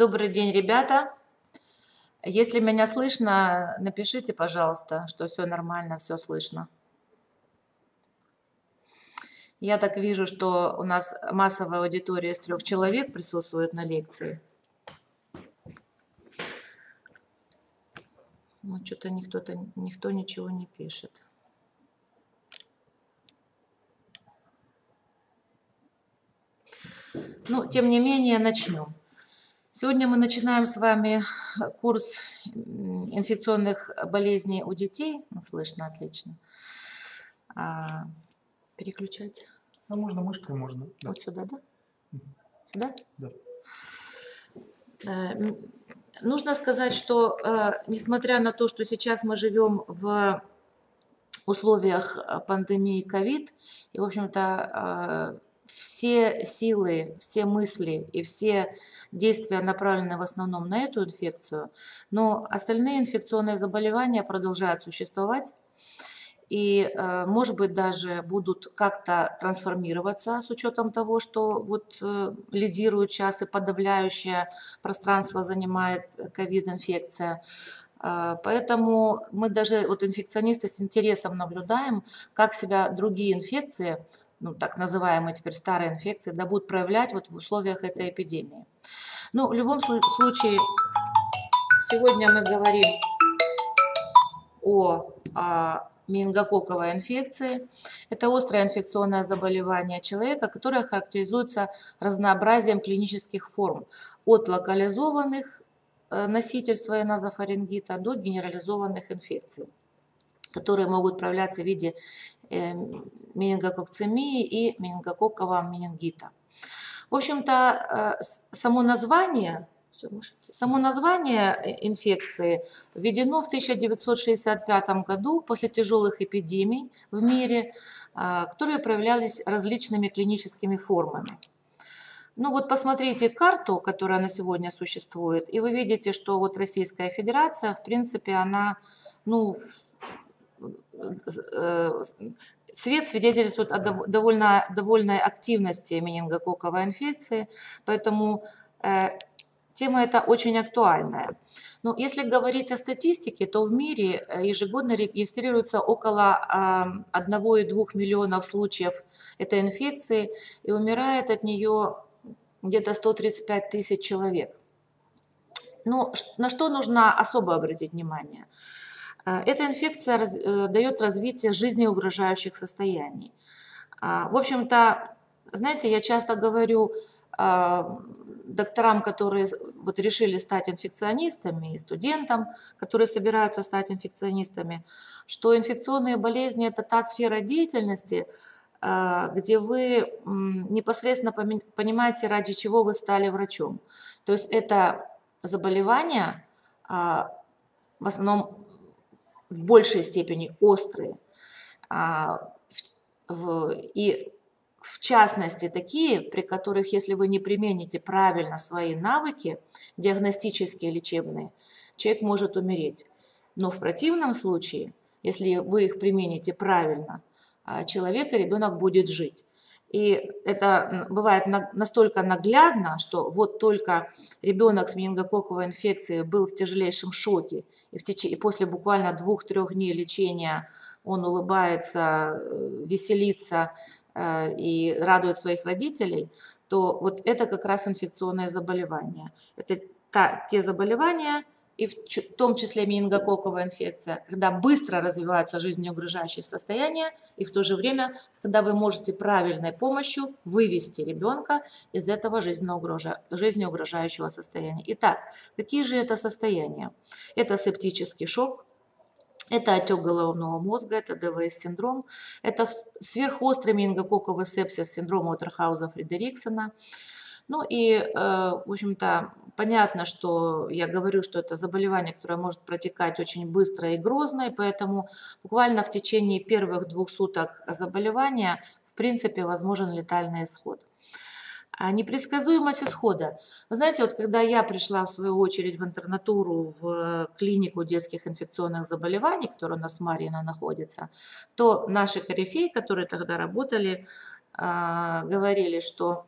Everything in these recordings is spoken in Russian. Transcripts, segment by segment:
Добрый день, ребята. Если меня слышно, напишите, пожалуйста, что все нормально, все слышно. Я так вижу, что у нас массовая аудитория из трех человек присутствует на лекции. Ну, что-то никто, -то, никто ничего не пишет. Ну, тем не менее, начнем. Сегодня мы начинаем с вами курс инфекционных болезней у детей. Ну, слышно отлично. А, переключать? А можно мышкой, можно. Да. Вот сюда, да? Сюда? Да. Э, нужно сказать, что э, несмотря на то, что сейчас мы живем в условиях пандемии ковид, и, в общем-то, э, все силы, все мысли и все действия направлены в основном на эту инфекцию, но остальные инфекционные заболевания продолжают существовать и, э, может быть, даже будут как-то трансформироваться с учетом того, что вот э, лидирует сейчас и подавляющее пространство занимает ковид-инфекция. Э, поэтому мы даже, вот инфекционисты с интересом наблюдаем, как себя другие инфекции, ну, так называемые теперь старые инфекции, да, будут проявлять вот в условиях этой эпидемии. Ну, в любом случае, сегодня мы говорим о, о менингококковой инфекции. Это острое инфекционное заболевание человека, которое характеризуется разнообразием клинических форм от локализованных э, носительства назофарингита до генерализованных инфекций которые могут проявляться в виде менингококцемии и менингококкового менингита. В общем-то, э, само название. Само название э, инфекции введено в 1965 году после тяжелых эпидемий в мире, а, которые проявлялись различными клиническими формами. Ну вот посмотрите карту, которая на сегодня существует, и вы видите, что вот Российская Федерация, в принципе, она, ну, э, Цвет свидетельствует о довольно, довольной активности менингококковой инфекции, поэтому э, Тема эта очень актуальная. Но если говорить о статистике, то в мире э, ежегодно регистрируется около 1,2 миллионов случаев этой инфекции и умирает от нее где-то 135 тысяч человек. Но на что нужно особо обратить внимание? Э, эта инфекция раз, э, дает развитие жизнеугрожающих состояний. А, в общем-то, знаете, я часто говорю, докторам, которые вот решили стать инфекционистами, и студентам, которые собираются стать инфекционистами, что инфекционные болезни – это та сфера деятельности, где вы непосредственно понимаете, ради чего вы стали врачом. То есть это заболевания а, в основном в большей степени острые. А, и в частности такие, при которых, если вы не примените правильно свои навыки, диагностические, лечебные, человек может умереть. Но в противном случае, если вы их примените правильно, а, человек и ребенок будет жить. И это бывает настолько наглядно, что вот только ребенок с менингококковой инфекцией был в тяжелейшем шоке, и, в теч... и после буквально двух-трех дней лечения он улыбается, э, веселится, Э, и радует своих родителей, то вот это как раз инфекционное заболевание. Это та, те заболевания, и в том числе менингококковая инфекция, когда быстро развиваются жизнеугрожающие состояния, и в то же время, когда вы можете правильной помощью вывести ребенка из этого жизнеугрожающего состояния. Итак, какие же это состояния? Это септический шок, это отек головного мозга, это ДВС-синдром, это сверхострый менингококковый сепсис синдром Уотерхауза-Фредериксона. Ну и, э, в общем-то, понятно, что я говорю, что это заболевание, которое может протекать очень быстро и грозно, и поэтому буквально в течение первых двух суток заболевания, в принципе, возможен летальный исход. А непредсказуемость исхода. Вы знаете, вот когда я пришла в свою очередь в интернатуру в клинику детских инфекционных заболеваний, которая у нас в Марьино находится, то наши корифеи, которые тогда работали, а, говорили, что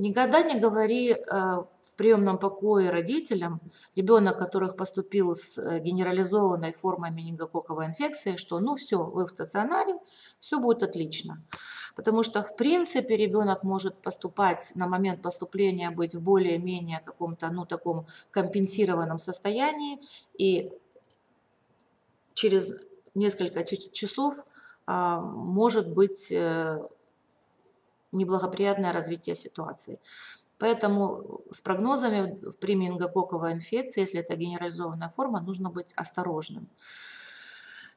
Никогда не говори э, в приемном покое родителям, ребенок которых поступил с э, генерализованной формой менингококковой инфекции, что ну все, вы в стационаре, все будет отлично. Потому что в принципе ребенок может поступать на момент поступления, быть в более-менее каком-то ну таком компенсированном состоянии и через несколько часов а, может быть э, неблагоприятное развитие ситуации. Поэтому с прогнозами при менингококковой инфекции, если это генерализованная форма, нужно быть осторожным.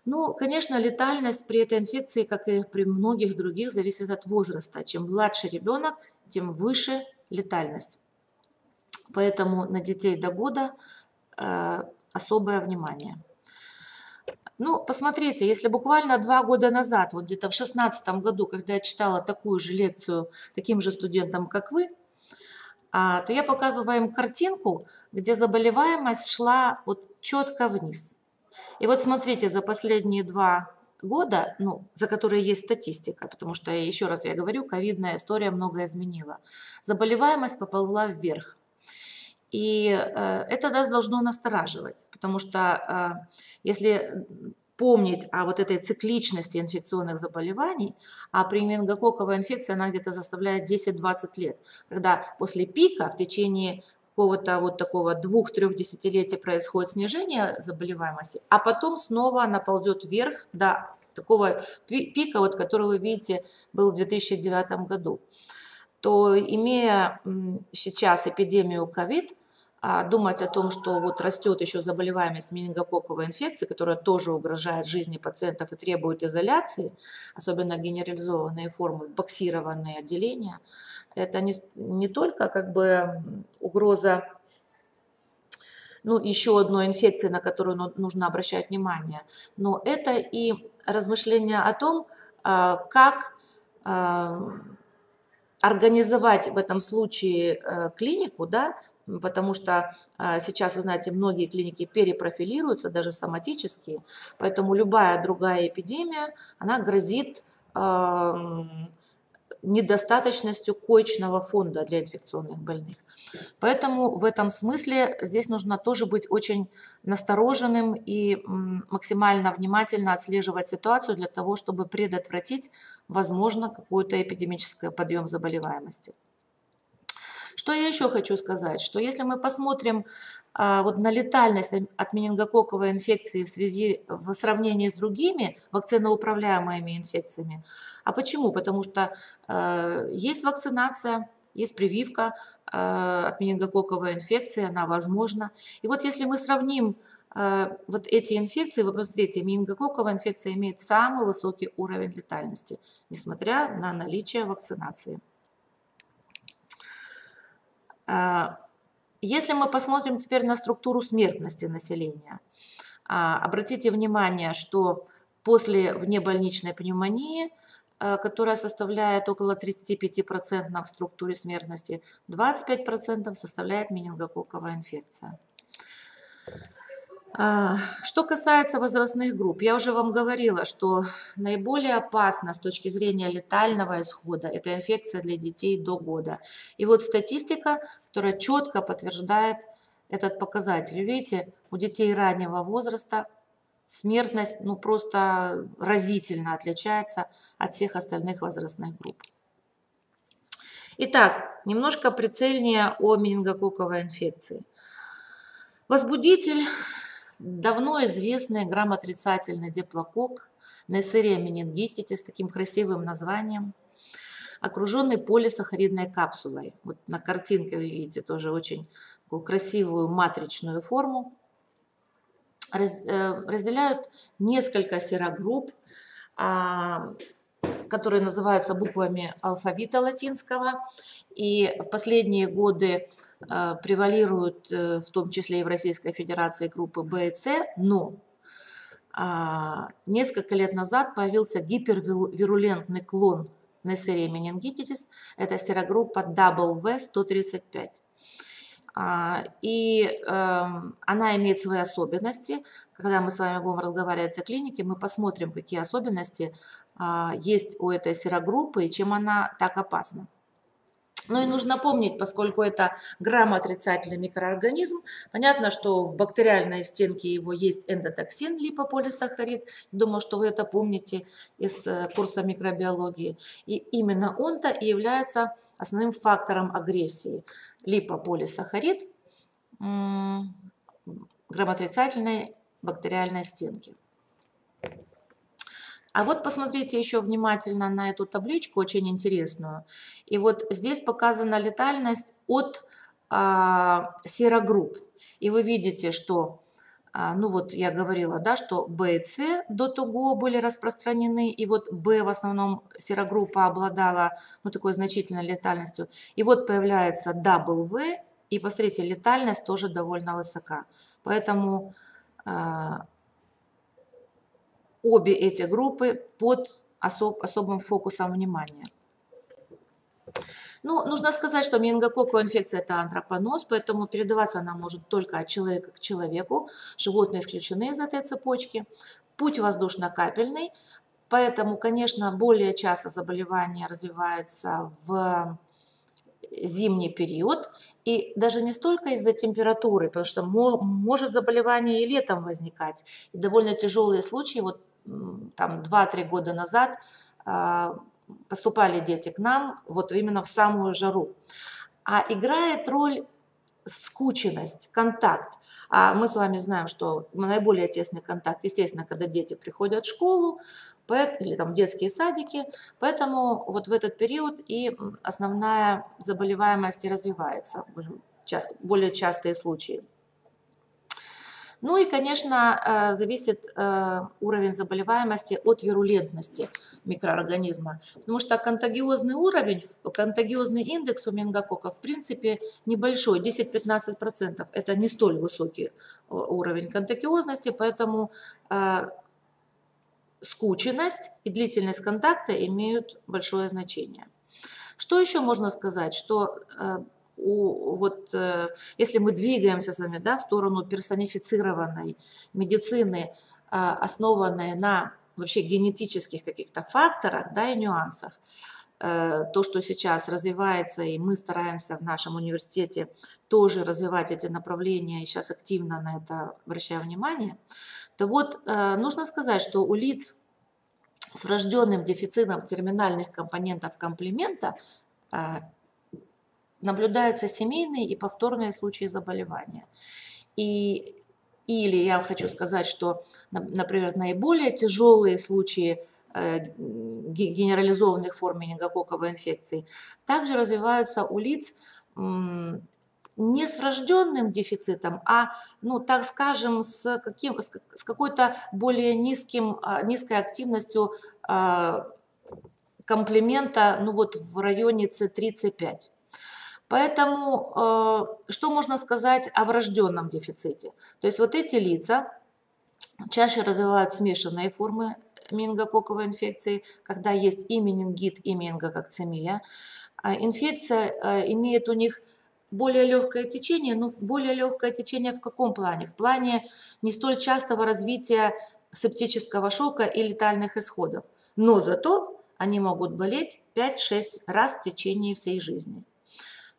Ну, конечно, летальность при этой инфекции, как и при многих других, зависит от возраста. Чем младше ребенок, тем выше летальность. Поэтому на детей до года э, особое внимание. Ну, посмотрите, если буквально два года назад, вот где-то в шестнадцатом году, когда я читала такую же лекцию таким же студентам, как вы, а, то я показываю им картинку, где заболеваемость шла вот четко вниз. И вот смотрите, за последние два года, ну, за которые есть статистика, потому что, еще раз я говорю, ковидная история многое изменила. Заболеваемость поползла вверх. И э, это нас должно настораживать, потому что э, если помнить о вот этой цикличности инфекционных заболеваний, а при менингококковой инфекции она где-то заставляет 10-20 лет, когда после пика в течение какого-то вот такого двух-трех десятилетий происходит снижение заболеваемости, а потом снова она ползет вверх до такого пика, вот, который вы видите, был в 2009 году, то имея сейчас эпидемию а, думать о том, что вот растет еще заболеваемость менингококковой инфекции, которая тоже угрожает жизни пациентов и требует изоляции, особенно генерализованные формы, боксированные отделения, это не, не только как бы угроза ну, еще одной инфекции, на которую ну, нужно обращать внимание, но это и размышления о том, а, как а, организовать в этом случае э, клинику, да, потому что а, сейчас, вы знаете, многие клиники перепрофилируются, даже соматические, поэтому любая другая эпидемия, она грозит недостаточностью коечного фонда для инфекционных больных. Поэтому в этом смысле здесь нужно тоже быть очень настороженным и максимально внимательно отслеживать ситуацию для того, чтобы предотвратить, возможно, какой-то эпидемический подъем заболеваемости. Что я еще хочу сказать, что если мы посмотрим а, вот на летальность от менингококковой инфекции в связи в сравнении с другими вакциноуправляемыми инфекциями. А почему? Потому что э, есть вакцинация, есть прививка э, от менингококковой инфекции, она возможна. И вот если мы сравним э, вот эти инфекции, вы посмотрите, менингококковая инфекция имеет самый высокий уровень летальности, несмотря на наличие вакцинации. А, если мы посмотрим теперь на структуру смертности населения, а, обратите внимание, что после внебольничной пневмонии, а, которая составляет около 35% в структуре смертности, 25% составляет менингококковая инфекция. А, что касается возрастных групп, я уже вам говорила, что наиболее опасна с точки зрения летального исхода эта инфекция для детей до года. И вот статистика, которая четко подтверждает этот показатель. Видите, у детей раннего возраста смертность ну, просто разительно отличается от всех остальных возрастных групп. Итак, немножко прицельнее о менингококковой инфекции. Возбудитель давно известный грамотрицательный диплокок Neisseria meningitidis с таким красивым названием, окруженный полисахаридной капсулой. Вот на картинке вы видите тоже очень красивую матричную форму. Э, разделяют несколько серогрупп, а, которые называются буквами алфавита латинского. И в последние годы превалируют, э, в том числе и в Российской Федерации, группы Б и С, но а, несколько лет назад появился гипервирулентный клон Neisseria meningitidis, это серогруппа WV135. А, и эм, она имеет свои особенности. Когда мы с вами будем разговаривать о клинике, мы посмотрим, какие особенности а, есть у этой серогруппы и чем она так опасна. Ну и нужно помнить, поскольку это граммоотрицательный микроорганизм, понятно, что в бактериальной стенке его есть эндотоксин, липополисахарид. Думаю, что вы это помните из э, курса микробиологии. И именно он-то и является основным фактором агрессии. Липополисахарид граммоотрицательной бактериальной стенки. А вот посмотрите еще внимательно на эту табличку, очень интересную. И вот здесь показана летальность от а, серогрупп. И вы видите, что, а, ну вот я говорила, да, что Б и С до того были распространены, и вот Б в основном серогруппа обладала, ну, такой значительной летальностью. И вот появляется W, и посмотрите, летальность тоже довольно высока. Поэтому а, обе эти группы под особ, особым фокусом внимания. Ну, нужно сказать, что менингококковая инфекция – это антропоноз, поэтому передаваться она может только от человека к человеку. Животные исключены из этой цепочки. Путь воздушно-капельный, поэтому, конечно, более часто заболевание развивается в зимний период, и даже не столько из-за температуры, потому что может заболевание и летом возникать. И довольно тяжелые случаи, вот там 2-3 года назад а, поступали дети к нам вот именно в самую жару. А играет роль скученность, контакт. А мы с вами знаем, что наиболее тесный контакт, естественно, когда дети приходят в школу, или там детские садики, поэтому вот в этот период и основная заболеваемость и развивается, более частые случаи. Ну и, конечно, э, зависит э, уровень заболеваемости от вирулентности микроорганизма, потому что контагиозный уровень, контагиозный индекс у менингококков в принципе небольшой, 10-15%. Это не столь высокий э, уровень контагиозности, поэтому скученность и длительность контакта имеют большое значение. Что еще можно сказать? Что у, вот, э, если мы двигаемся с вами да, в сторону персонифицированной медицины, а, основанной на вообще генетических каких-то факторах да, и нюансах, э, то, что сейчас развивается, и мы стараемся в нашем университете тоже развивать эти направления, и сейчас активно на это обращаем внимание, то вот э, нужно сказать, что у лиц с врожденным дефицитом терминальных компонентов комплемента наблюдаются семейные и повторные случаи заболевания. И, или я хочу сказать, что, например, наиболее тяжелые случаи э, генерализованных форм менингококковой инфекции также развиваются у лиц не с врожденным дефицитом, а, ну, так скажем, с, каким, с какой-то более низким, а, низкой активностью а, комплемента ну, вот в районе C3-C5. Поэтому э, что можно сказать о врожденном дефиците? То есть вот эти лица чаще развивают смешанные формы менингококковой инфекции, когда есть и менингит, и менингококцемия. А инфекция э, имеет у них более легкое течение, но более легкое течение в каком плане? В плане не столь частого развития септического шока и летальных исходов. Но зато они могут болеть 5-6 раз в течение всей жизни.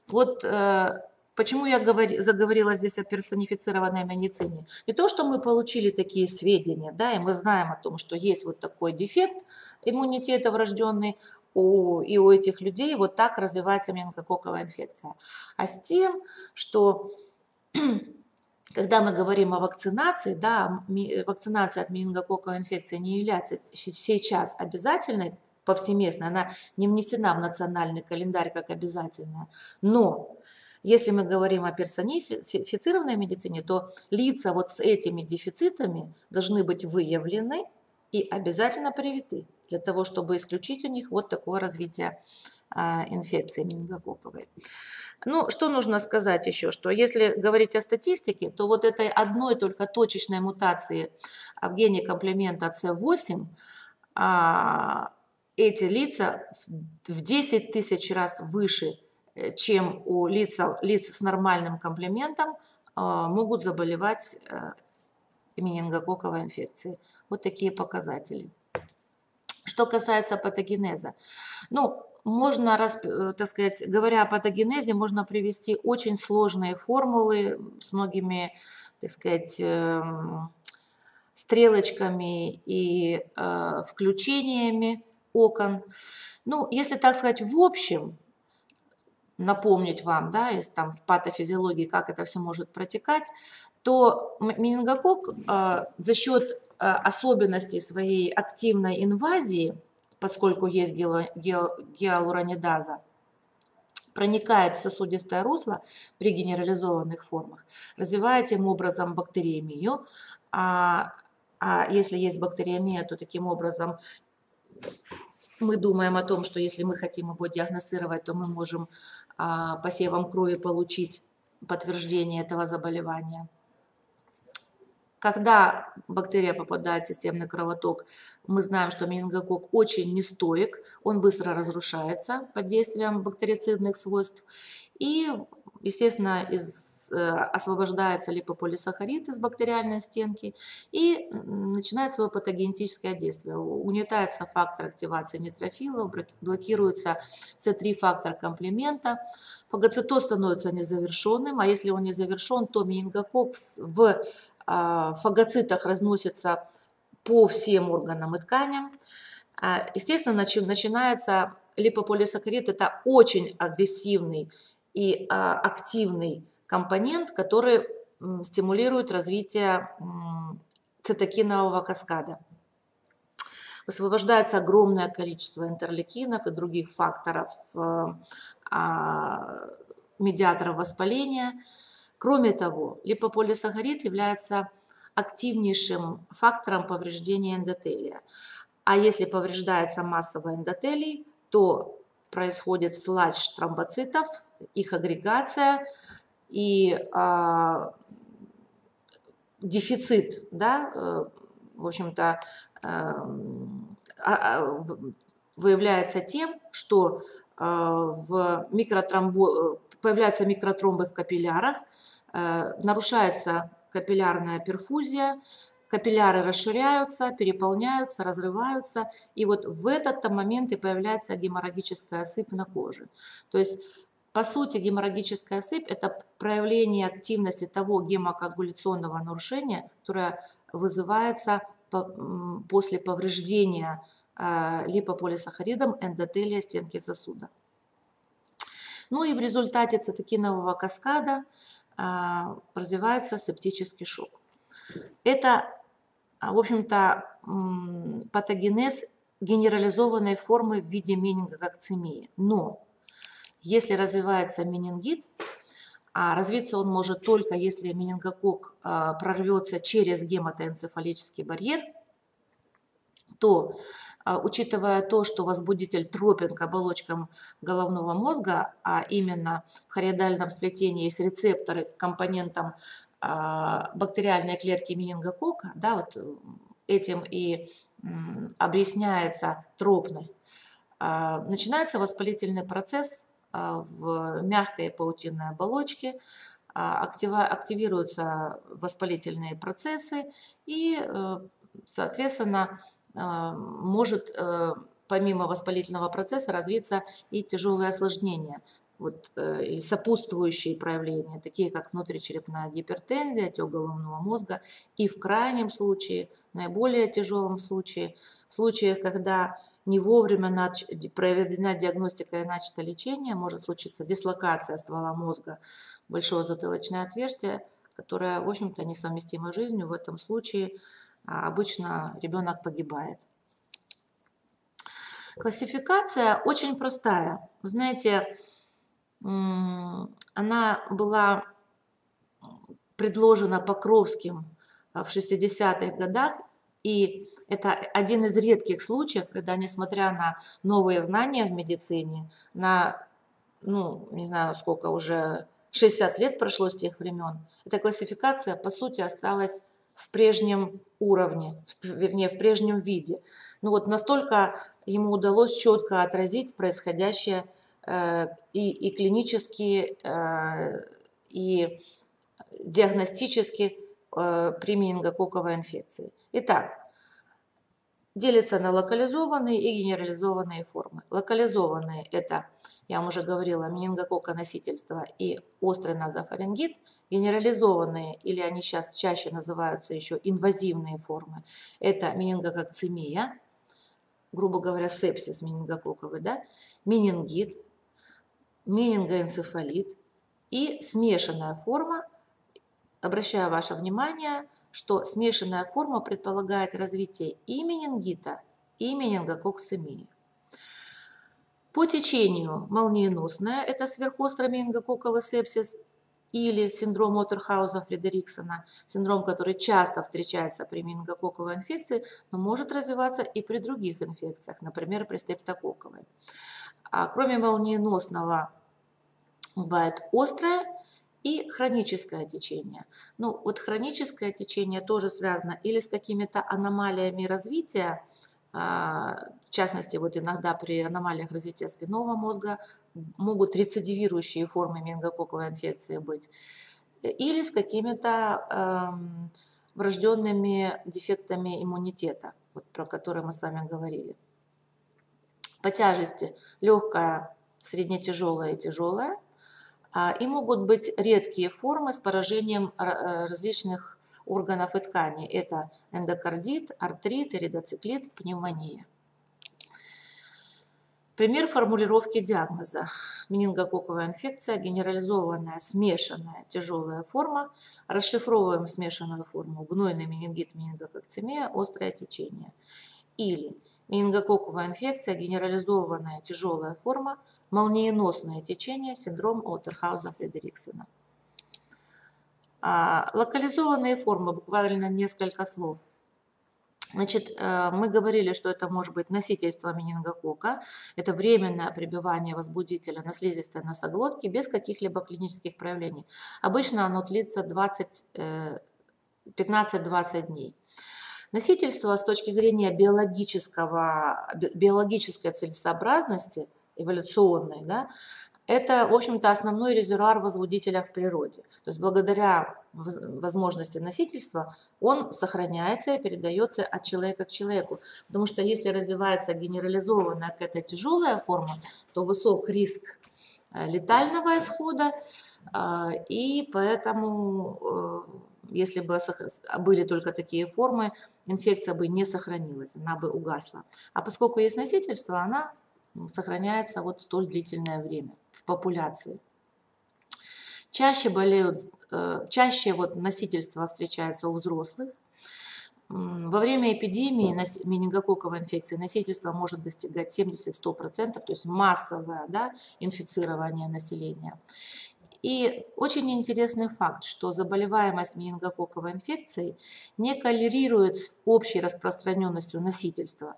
Вот э, почему я говори, заговорила здесь о персонифицированной медицине. Не то, что мы получили такие сведения, да, и мы знаем о том, что есть вот такой дефект иммунитета врожденный, у, и у этих людей вот так развивается менингококковая инфекция. А с тем, что когда мы говорим о вакцинации, да, вакцинация от менингококковой инфекции не является сейчас обязательной повсеместно, она не внесена в национальный календарь как обязательная. Но если мы говорим о персонифицированной медицине, то лица вот с этими дефицитами должны быть выявлены и обязательно привиты для того, чтобы исключить у них вот такое развитие а, инфекции менингококковой. Ну, что нужно сказать еще, что если говорить о статистике, то вот этой одной только точечной мутации в гене комплемента C8 эти лица в 10 тысяч раз выше, э, чем у лиц, лиц с нормальным комплементом, а, могут заболевать э, менингококковой инфекцией. Вот такие показатели. Что касается патогенеза. Ну, можно, так сказать, говоря о патогенезе, можно привести очень сложные формулы с многими, так сказать, эм, стрелочками и э, включениями окон. Ну, если так сказать, в общем, напомнить вам, да, из там в патофизиологии, как это все может протекать, то менингокок э, за счет э, особенностей своей активной инвазии, поскольку есть гиалуронидаза, проникает в сосудистое русло при генерализованных формах, развивая тем образом бактериемию, а а если есть бактериемия, то таким образом мы думаем о том, что если мы хотим его диагностировать, то мы можем а, посевом крови получить подтверждение этого заболевания. Когда бактерия попадает в системный кровоток, мы знаем, что менингокок очень нестоек, он быстро разрушается под действием бактерицидных свойств. И Естественно, из, э, освобождается липополисахарид из бактериальной стенки и начинает свое патогенетическое действие. Угнетается фактор активации нейтрофилов, блокируется С3 фактор комплемента, фагоцитоз становится незавершенным, а если он не завершен, то менингокок в а, фагоцитах разносится по всем органам и тканям. А, естественно, начинается липополисахарид, это очень агрессивный и а, активный компонент, который стимулирует развитие цитокинового каскада. Высвобождается огромное количество интерлейкинов и других факторов, э, а, медиаторов воспаления. Кроме того, липополисахарид является активнейшим фактором повреждения эндотелия. А если повреждается массово эндотелий, то происходит сладж тромбоцитов, их агрегация и а, дефицит, да, э, в общем-то, э, а, а, выявляется тем, что э, в микротромбо... появляются микротромбы в капиллярах, нарушается капиллярная перфузия, капилляры расширяются, переполняются, разрываются, и вот в этот момент и появляется геморрагическая сыпь на коже. То есть по сути, геморрагическая сыпь – это проявление активности того гемокоагуляционного нарушения, которое вызывается после повреждения э, липополисахаридом эндотелия стенки сосуда. Ну и в результате цитокинового каскада э, развивается септический шок. Это, в общем-то, патогенез генерализованной формы в виде менингококцемии. Но если развивается менингит, а развиться он может только если менингокок а, прорвется через гематоэнцефалический барьер, то, а, учитывая то, что возбудитель тропен к оболочкам головного мозга, а именно в хориодальном сплетении есть рецепторы к компонентам а, бактериальной клетки менингокока, да, вот этим и объясняется тропность, начинается воспалительный процесс а, в мягкой паутинной оболочке, а, активируются воспалительные процессы и, э, соответственно, а, может э, помимо воспалительного процесса развиться и тяжелые осложнения вот, э, или сопутствующие проявления, такие как внутричерепная гипертензия, отек головного мозга и в крайнем случае, наиболее тяжелом случае, в случаях, когда не вовремя нач... проведена диагностика и начато лечение, может случиться дислокация ствола мозга, большое затылочное отверстие, которое, в общем-то, несовместимо с жизнью. В этом случае а, обычно ребенок погибает. Классификация очень простая. Знаете, она была предложена Покровским а, в 60-х годах, и это один из редких случаев, когда, несмотря на новые знания в медицине, на, ну, не знаю, сколько уже, 60 лет прошло с тех времен, эта классификация, по сути, осталась в прежнем уровне, вернее, в прежнем виде. Ну вот настолько ему удалось четко отразить происходящее Э, и, и клинически, э, и диагностически э, при менингококковой инфекции. Итак, делится на локализованные и генерализованные формы. Локализованные – это, я вам уже говорила, менингококоносительство и острый назофарингит. Генерализованные, или они сейчас чаще называются еще инвазивные формы, это менингококцемия, грубо говоря, сепсис менингококковый, да, менингит, менингоэнцефалит и смешанная форма. Обращаю ваше внимание, что смешанная форма предполагает развитие и менингита, и менингококцемии. По течению молниеносная – это сверхострый менингококковый сепсис или синдром Отерхауза-Фредериксона, синдром, который часто встречается при менингококковой инфекции, но может развиваться и при других инфекциях, например, при стрептококковой. А кроме молниеносного бывает острое и хроническое течение. Ну, вот хроническое течение тоже связано или с какими-то аномалиями развития, а, в частности, вот иногда при аномалиях развития спинного мозга могут рецидивирующие формы менингококковой инфекции быть, или с какими-то эм, врожденными дефектами иммунитета, вот про которые мы с вами говорили. По тяжести легкая, среднетяжелая и тяжелая. А, и могут быть редкие формы с поражением э, различных органов и тканей. Это эндокардит, артрит, эридоциклит, пневмония. Пример формулировки диагноза. Менингококковая инфекция, генерализованная смешанная тяжелая форма. Расшифровываем смешанную форму. Гнойный менингит, менингококцемия, острое течение. Или менингококковая инфекция, генерализованная тяжелая форма, молниеносное течение, синдром Отерхауза-Фредериксона. А, локализованные формы, буквально несколько слов. Значит, э, мы говорили, что это может быть носительство менингокока, это временное пребывание возбудителя на слизистой носоглотке без каких-либо клинических проявлений. Обычно оно длится 15-20 э, дней. Носительство с точки зрения биологического, биологической целесообразности, эволюционной, да, это, в общем-то, основной резервуар возбудителя в природе. То есть благодаря возможности носительства он сохраняется и передается от человека к человеку. Потому что если развивается генерализованная какая-то тяжелая форма, то высок риск э, летального исхода, э, и поэтому э, если бы были только такие формы, инфекция бы не сохранилась, она бы угасла. А поскольку есть носительство, она сохраняется вот столь длительное время в популяции. Чаще болеют, э, чаще вот носительство встречается у взрослых. Во время эпидемии менингококковой инфекции носительство может достигать 70-100%, то есть массовое да, инфицирование населения. И очень интересный факт, что заболеваемость менингококковой инфекцией не коллерирует с общей распространенностью носительства.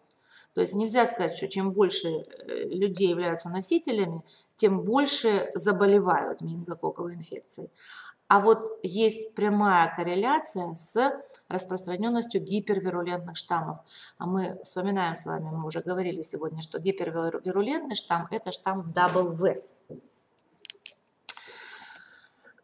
То есть нельзя сказать, что чем больше э, людей являются носителями, тем больше заболевают менингококковой инфекцией. А вот есть прямая корреляция с распространенностью гипервирулентных штаммов. А мы вспоминаем с вами, мы уже говорили сегодня, что гипервирулентный штамм – это штамм W.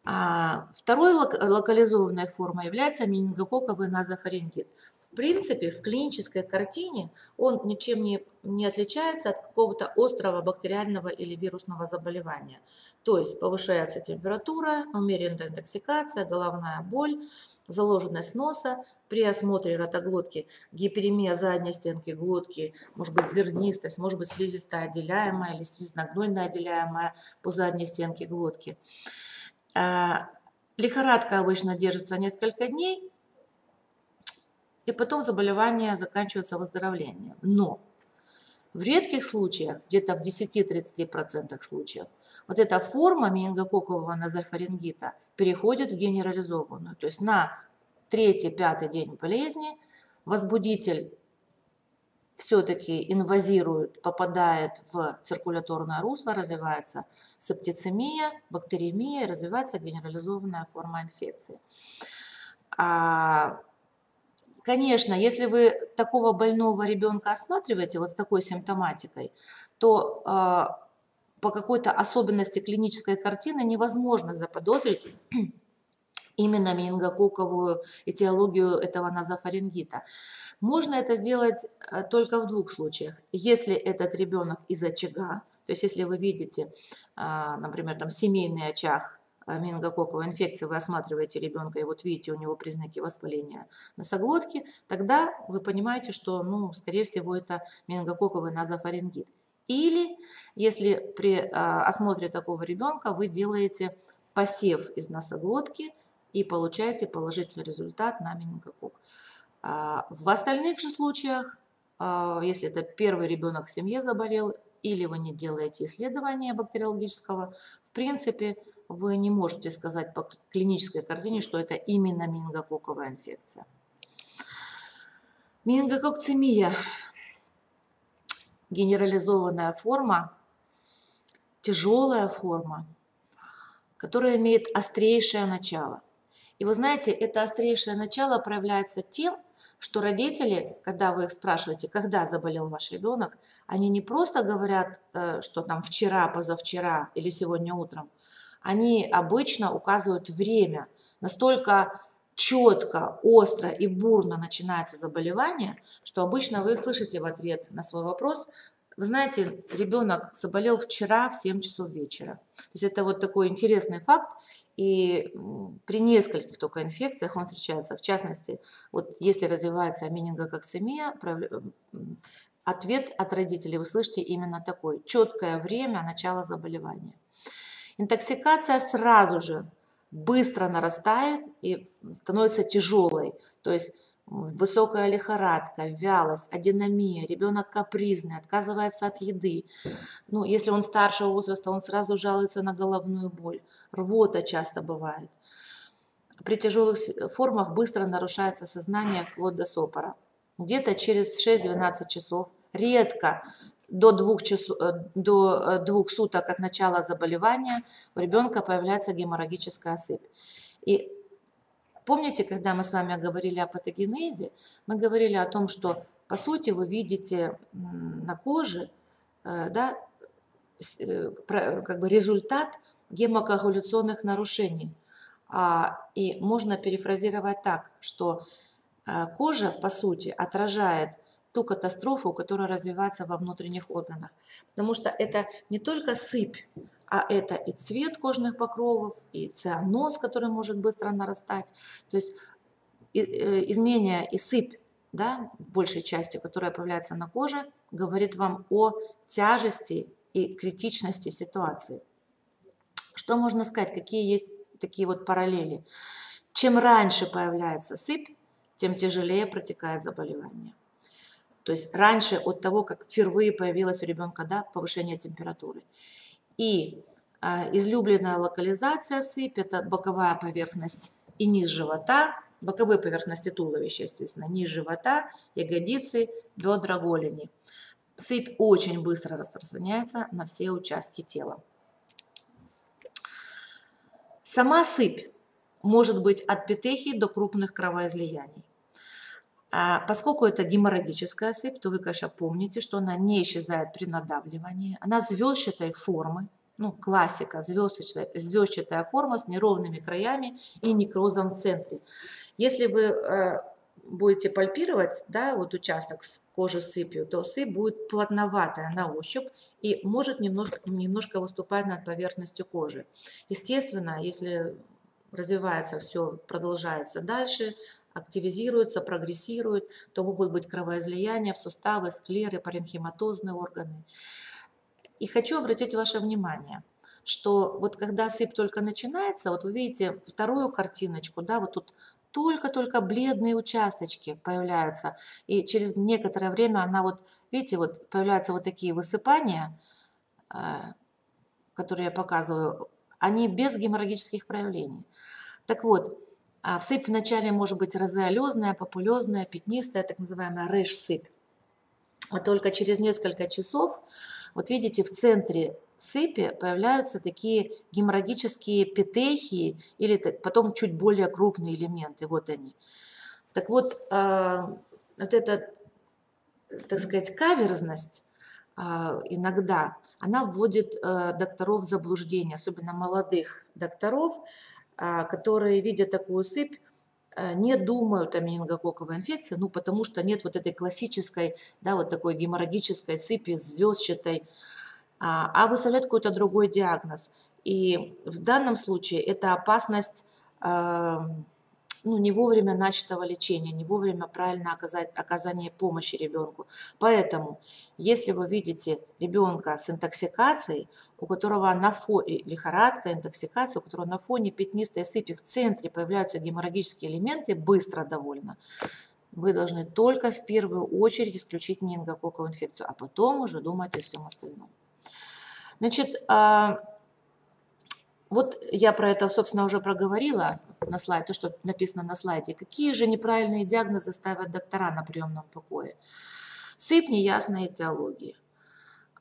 А второй локализованной формой является менингококковый назофарингит. В принципе, в клинической картине он ничем не, не отличается от какого-то острого бактериального или вирусного заболевания. То есть повышается температура, умеренная интоксикация, головная боль, заложенность носа, при осмотре ротоглотки гиперемия задней стенки глотки, может быть зернистость, может быть слизистая отделяемая или слизно-гнойная отделяемая по задней стенке глотки. А, лихорадка обычно держится несколько дней, и потом заболевание заканчивается выздоровлением. Но в редких случаях, где-то в 10-30% случаев, вот эта форма менингококкового назофарингита переходит в генерализованную. То есть на третий-пятый день болезни возбудитель все-таки инвазирует, попадает в циркуляторное русло, развивается септицемия, бактериемия, развивается генерализованная форма инфекции. А, конечно, если вы такого больного ребенка осматриваете вот с такой симптоматикой, то а, по какой-то особенности клинической картины невозможно заподозрить именно менингококковую этиологию этого назофарингита. Можно это сделать э, только в двух случаях. Если этот ребенок из очага, то есть если вы видите, а, например, там семейный очаг э, менингококковой инфекции, вы осматриваете ребенка и вот видите у него признаки воспаления носоглотки, тогда вы понимаете, что, ну, скорее всего, это менингококковый назофарингит. Или если при осмотре такого ребенка вы делаете посев из носоглотки и получаете положительный результат на менингококк. А, в остальных же случаях, а, если это первый ребенок в семье заболел, или вы не делаете исследования бактериологического, в принципе, вы не можете сказать по клинической картине, что это именно менингококковая инфекция. Менингококцемия – генерализованная форма, тяжелая форма, которая имеет острейшее начало. И вы знаете, это острейшее начало проявляется тем, что родители, когда вы их спрашиваете, когда заболел ваш ребенок, они не просто говорят, э, что там вчера, позавчера или сегодня утром, они обычно указывают время. Настолько четко, остро и бурно начинается заболевание, что обычно вы слышите в ответ на свой вопрос, вы знаете, ребенок заболел вчера в 7 часов вечера. То есть это вот такой интересный факт. И при нескольких только инфекциях он встречается. В частности, вот если развивается менингококцемия, ответ от родителей вы слышите именно такой. Четкое время начала заболевания. Интоксикация сразу же быстро нарастает и становится тяжелой. То есть высокая лихорадка, вялость, адинамия, ребенок капризный, отказывается от еды. Ну, если он старшего возраста, он сразу жалуется на головную боль. Рвота часто бывает. При тяжелых формах быстро нарушается сознание вплоть до сопора. Где-то через 6-12 часов, редко до двух, часов, э, до э, двух суток от начала заболевания у ребенка появляется геморрагическая осыпь. И Помните, когда мы с вами говорили о патогенезе, мы говорили о том, что по сути вы видите на коже э, да, э, как бы результат гемокоагуляционных нарушений. А, и можно перефразировать так, что э, кожа, по сути, отражает ту катастрофу, которая развивается во внутренних органах. Потому что это не только сыпь, а это и цвет кожных покровов, и цианоз, который может быстро нарастать. То есть э, изменение и сыпь да, в большей части, которая появляется на коже, говорит вам о тяжести и критичности ситуации. Что можно сказать, какие есть такие вот параллели? Чем раньше появляется сыпь, тем тяжелее протекает заболевание. То есть раньше от того, как впервые появилось у ребенка да, повышение температуры. И а, излюбленная локализация сыпь – это боковая поверхность и низ живота, боковые поверхности туловища, естественно, низ живота, ягодицы, бедра, голени. Сыпь очень быстро распространяется на все участки тела. Сама сыпь может быть от петехии до крупных кровоизлияний. А поскольку это геморрагическая сыпь, то вы, конечно, помните, что она не исчезает при надавливании. Она звездчатой формы, ну, классика, звездчатая, звездчатая форма с неровными краями и некрозом в центре. Если вы э, будете пальпировать, да, вот участок с кожи сыпью, то сыпь будет плотноватая на ощупь и может немножко, немножко выступать над поверхностью кожи. Естественно, если развивается все, продолжается дальше, активизируется, прогрессирует, то могут быть кровоизлияния в суставы, склеры, паренхематозные органы. И хочу обратить ваше внимание, что вот когда сыпь только начинается, вот вы видите вторую картиночку, да, вот тут только-только бледные участочки появляются, и через некоторое время она вот, видите, вот появляются вот такие высыпания, э, которые я показываю, они без геморрагических проявлений. Так вот, а сыпь вначале может быть розеолезная, популезная, пятнистая, так называемая рэш-сыпь. А только через несколько часов, вот видите, в центре сыпи появляются такие геморрагические петехии или потом чуть более крупные элементы. Вот они. Так вот, а, вот эта, так сказать, каверзность а, иногда, она вводит э, докторов в заблуждение, особенно молодых докторов, а, которые видят такую сыпь, э, не думают о менингококковой инфекции, ну, потому что нет вот этой классической, да, вот такой геморрагической сыпи звездчатой, а, а выставляют какой-то другой диагноз. И в данном случае это опасность эм, ну, не вовремя начатого лечения, не вовремя правильно оказать, оказание помощи ребенку. Поэтому, если вы видите ребенка с интоксикацией, у которого на фоне лихорадка, интоксикация, у которого на фоне пятнистой сыпи в центре появляются геморрагические элементы, быстро довольно, вы должны только в первую очередь исключить менингококковую инфекцию, а потом уже думать о всем остальном. Значит, а, вот я про это, собственно, уже проговорила на слайде, то, что написано на слайде. Какие же неправильные диагнозы ставят доктора на приемном покое? Сыпь неясной этиологии.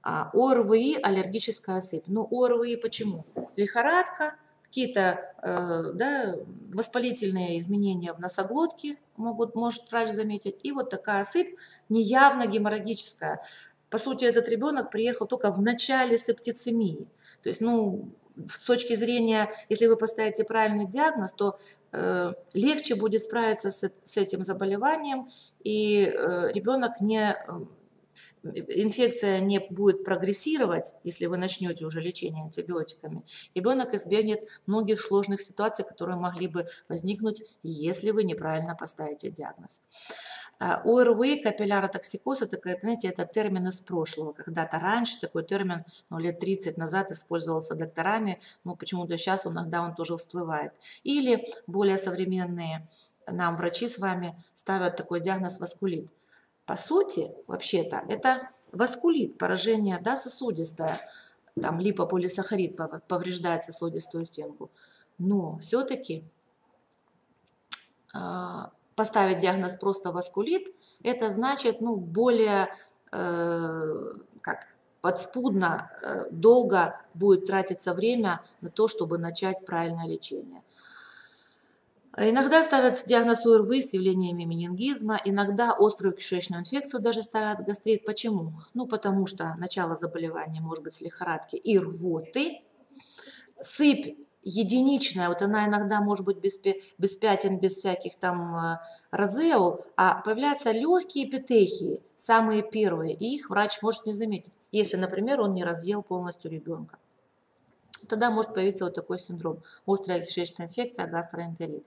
А, ОРВИ – аллергическая сыпь. Ну, ОРВИ почему? Лихорадка, какие-то э, да, воспалительные изменения в носоглотке могут, может врач заметить. И вот такая сыпь, неявно геморрагическая. По сути, этот ребенок приехал только в начале септицемии. То есть, ну, с точки зрения, если вы поставите правильный диагноз, то э, легче будет справиться с, с этим заболеванием, и э, ребенок не инфекция не будет прогрессировать, если вы начнете уже лечение антибиотиками, ребенок избегнет многих сложных ситуаций, которые могли бы возникнуть, если вы неправильно поставите диагноз. А, ОРВИ, капилляротоксикоз, это, знаете, это термин из прошлого. Когда-то раньше такой термин, ну, лет 30 назад использовался докторами, но почему-то сейчас иногда он тоже всплывает. Или более современные нам врачи с вами ставят такой диагноз васкулит. По сути, вообще-то, это васкулит, поражение да, сосудистое, там липополисахарид повреждает сосудистую стенку. Но все-таки а, поставить диагноз просто васкулит, это значит ну, более э, как, подспудно, э, долго будет тратиться время на то, чтобы начать правильное лечение. Иногда ставят диагноз ОРВИ с явлениями менингизма, иногда острую кишечную инфекцию даже ставят гастрит. Почему? Ну, потому что начало заболевания может быть с лихорадки и рвоты. Сыпь единичная, вот она иногда может быть без, без пятен, без всяких там э, розеол, а появляются легкие петехии, самые первые, и их врач может не заметить, если, например, он не разъел полностью ребенка. Тогда может появиться вот такой синдром, острая кишечная инфекция, гастроэнтерит.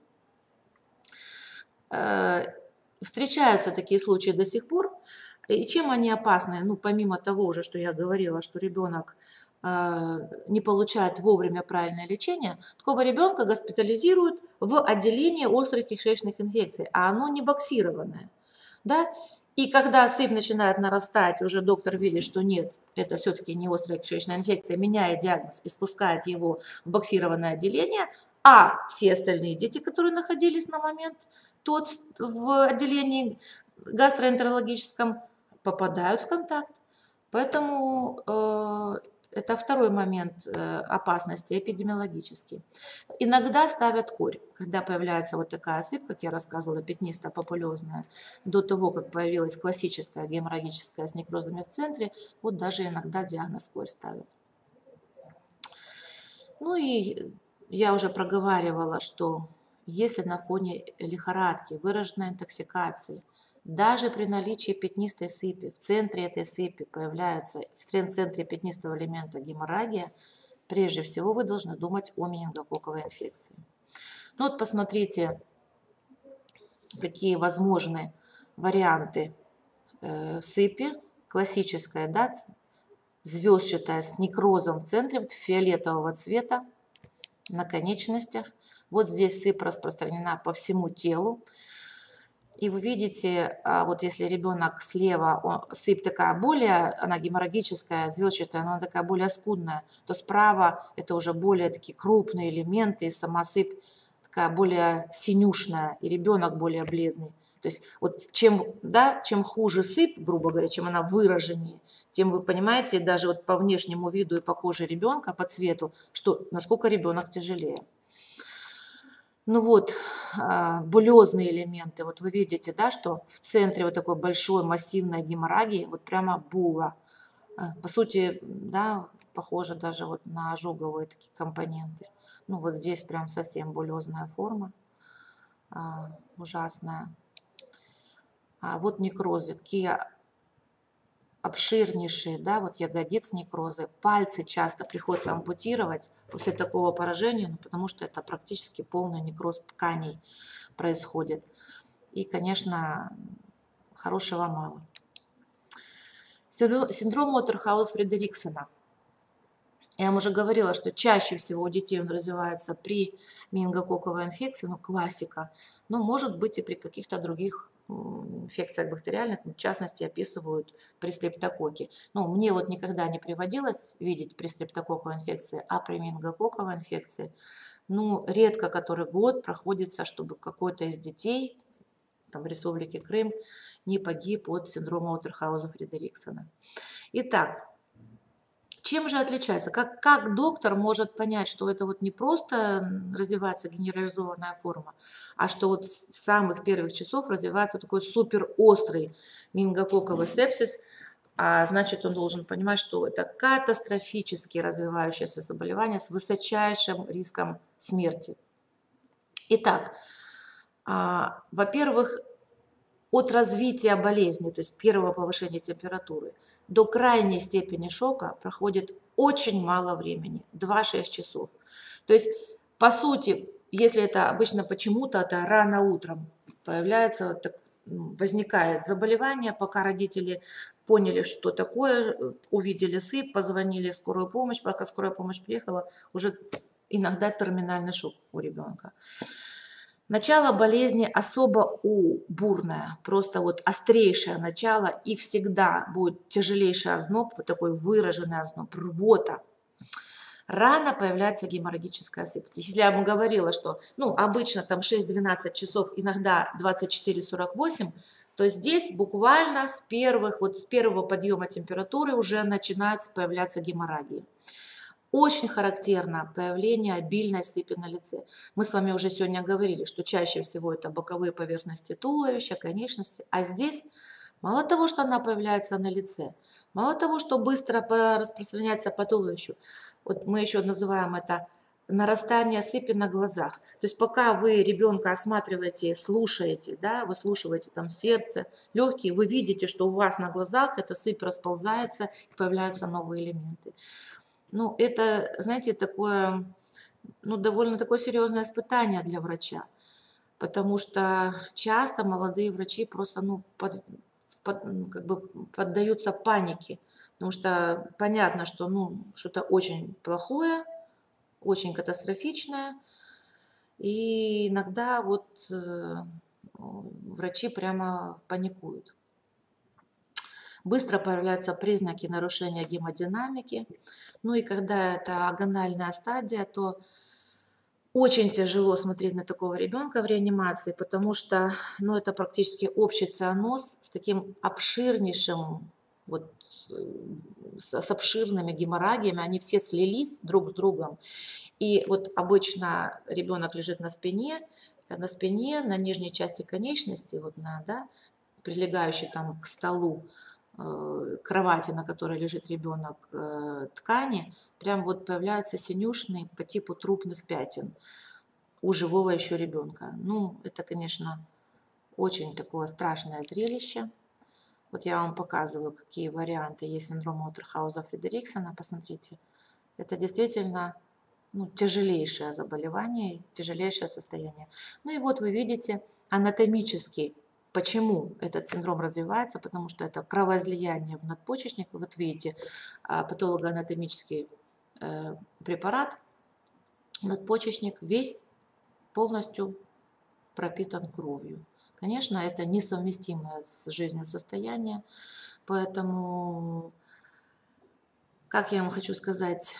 Э, встречаются такие случаи до сих пор. И чем они опасны? Ну, помимо того же, что я говорила, что ребенок не получает вовремя правильное лечение, такого ребенка госпитализируют в отделение острых кишечных инфекций, а оно не боксированное. Да? И когда сыпь начинает нарастать, уже доктор видит, что нет, это все-таки не острая кишечная инфекция, меняет диагноз и спускает его в боксированное отделение, а все остальные дети, которые находились на момент тот в отделении гастроэнтерологическом, попадают в контакт. Поэтому э, это второй момент э, опасности эпидемиологический. Иногда ставят корь, когда появляется вот такая сыпь, как я рассказывала, пятнисто-популезная, до того, как появилась классическая геморрагическая с некрозами в центре, вот даже иногда диагноз корь ставят. Ну и я уже проговаривала, что если на фоне лихорадки, выраженной интоксикации, даже при наличии пятнистой сыпи, в центре этой сыпи появляется, в центре пятнистого элемента геморрагия, прежде всего вы должны думать о менингококковой инфекции. Ну вот посмотрите, какие возможны варианты э, сыпи. Классическая, да, звездчатая с некрозом в центре, вот фиолетового цвета на конечностях. Вот здесь сыпь распространена по всему телу. И вы видите, а, вот если ребенок слева, сыпь такая более, она геморрагическая, звездчатая, но она такая более скудная, то справа это уже более такие крупные элементы, и сама сыпь такая более синюшная, и ребенок более бледный. То есть вот чем, да, чем хуже сыпь, грубо говоря, чем она выраженнее, тем вы понимаете даже вот по внешнему виду и по коже ребенка, по цвету, что насколько ребенок тяжелее. Ну вот, а, булезные элементы, вот вы видите, да, что в центре вот такой большой массивной геморрагии, вот прямо була. А, по сути, да, похоже даже вот на ожоговые такие компоненты. Ну вот здесь прям совсем булезная форма, а, ужасная. А вот некрозы, какие обширнейшие, да, вот ягодиц некрозы, пальцы часто приходится ампутировать после такого поражения, ну, потому что это практически полный некроз тканей происходит. И, конечно, хорошего мало. Синдром Отерхаус-Фредериксона. Я вам уже говорила, что чаще всего у детей он развивается при менингококковой инфекции, ну классика, но может быть и при каких-то других инфекциях бактериальных, в частности, описывают при стрептококе. Ну, мне вот никогда не приводилось видеть при стрептококковой инфекции, а при менингококковой инфекции, ну, редко который год проходится, чтобы какой-то из детей там, в Республике Крым не погиб от синдрома Утерхауза-Фредериксона. Итак, чем же отличается? Как, как доктор может понять, что это вот не просто развивается генерализованная форма, а что вот с самых первых часов развивается такой супер острый мингококковый сепсис, а значит он должен понимать, что это катастрофически развивающееся заболевание с высочайшим риском смерти. Итак, а, во-первых, от развития болезни, то есть первого повышения температуры, до крайней степени шока проходит очень мало времени, 2-6 часов. То есть, по сути, если это обычно почему-то, это рано утром появляется, так, возникает заболевание, пока родители поняли, что такое, увидели сыпь, позвонили в скорую помощь, пока скорая помощь приехала, уже иногда терминальный шок у ребенка. Начало болезни особо у бурное, просто вот острейшее начало и всегда будет тяжелейший озноб, вот такой выраженный озноб, рвота. Рано появляется геморрагическая сыпь. Если я вам говорила, что ну, обычно там 6-12 часов, иногда 24-48, то здесь буквально с первых, вот с первого подъема температуры уже начинается появляться геморрагия. Очень характерно появление обильной сыпи на лице. Мы с вами уже сегодня говорили, что чаще всего это боковые поверхности туловища, конечности, а здесь мало того, что она появляется на лице, мало того, что быстро распространяется по туловищу, вот мы еще называем это нарастание сыпи на глазах. То есть пока вы ребенка осматриваете, слушаете, да, вы слушаете там сердце, легкие, вы видите, что у вас на глазах эта сыпь расползается и появляются новые элементы. Ну, это, знаете, такое, ну, довольно такое серьезное испытание для врача, потому что часто молодые врачи просто, ну, под, под, ну, как бы поддаются панике, потому что понятно, что, ну, что-то очень плохое, очень катастрофичное, и иногда вот э, врачи прямо паникуют. Быстро появляются признаки нарушения гемодинамики. Ну и когда это агональная стадия, то очень тяжело смотреть на такого ребенка в реанимации, потому что ну, это практически общий цианоз с таким обширнейшим, вот, с обширными геморрагиями, они все слились друг с другом. И вот обычно ребенок лежит на спине, на спине, на нижней части конечности, вот на, да, прилегающей там к столу, Э, кровати, на которой лежит ребенок, э, ткани, прям вот появляются синюшные по типу трупных пятен у живого еще ребенка. Ну, это, конечно, очень такое страшное зрелище. Вот я вам показываю, какие варианты есть синдрома Утерхауза Фредериксона. Посмотрите, это действительно ну, тяжелейшее заболевание, тяжелейшее состояние. Ну и вот вы видите анатомический Почему этот синдром развивается? Потому что это кровоизлияние в надпочечник. Вот видите, а, патологоанатомический э, препарат, надпочечник весь полностью пропитан кровью. Конечно, это несовместимое с жизнью состояние, поэтому, как я вам хочу сказать,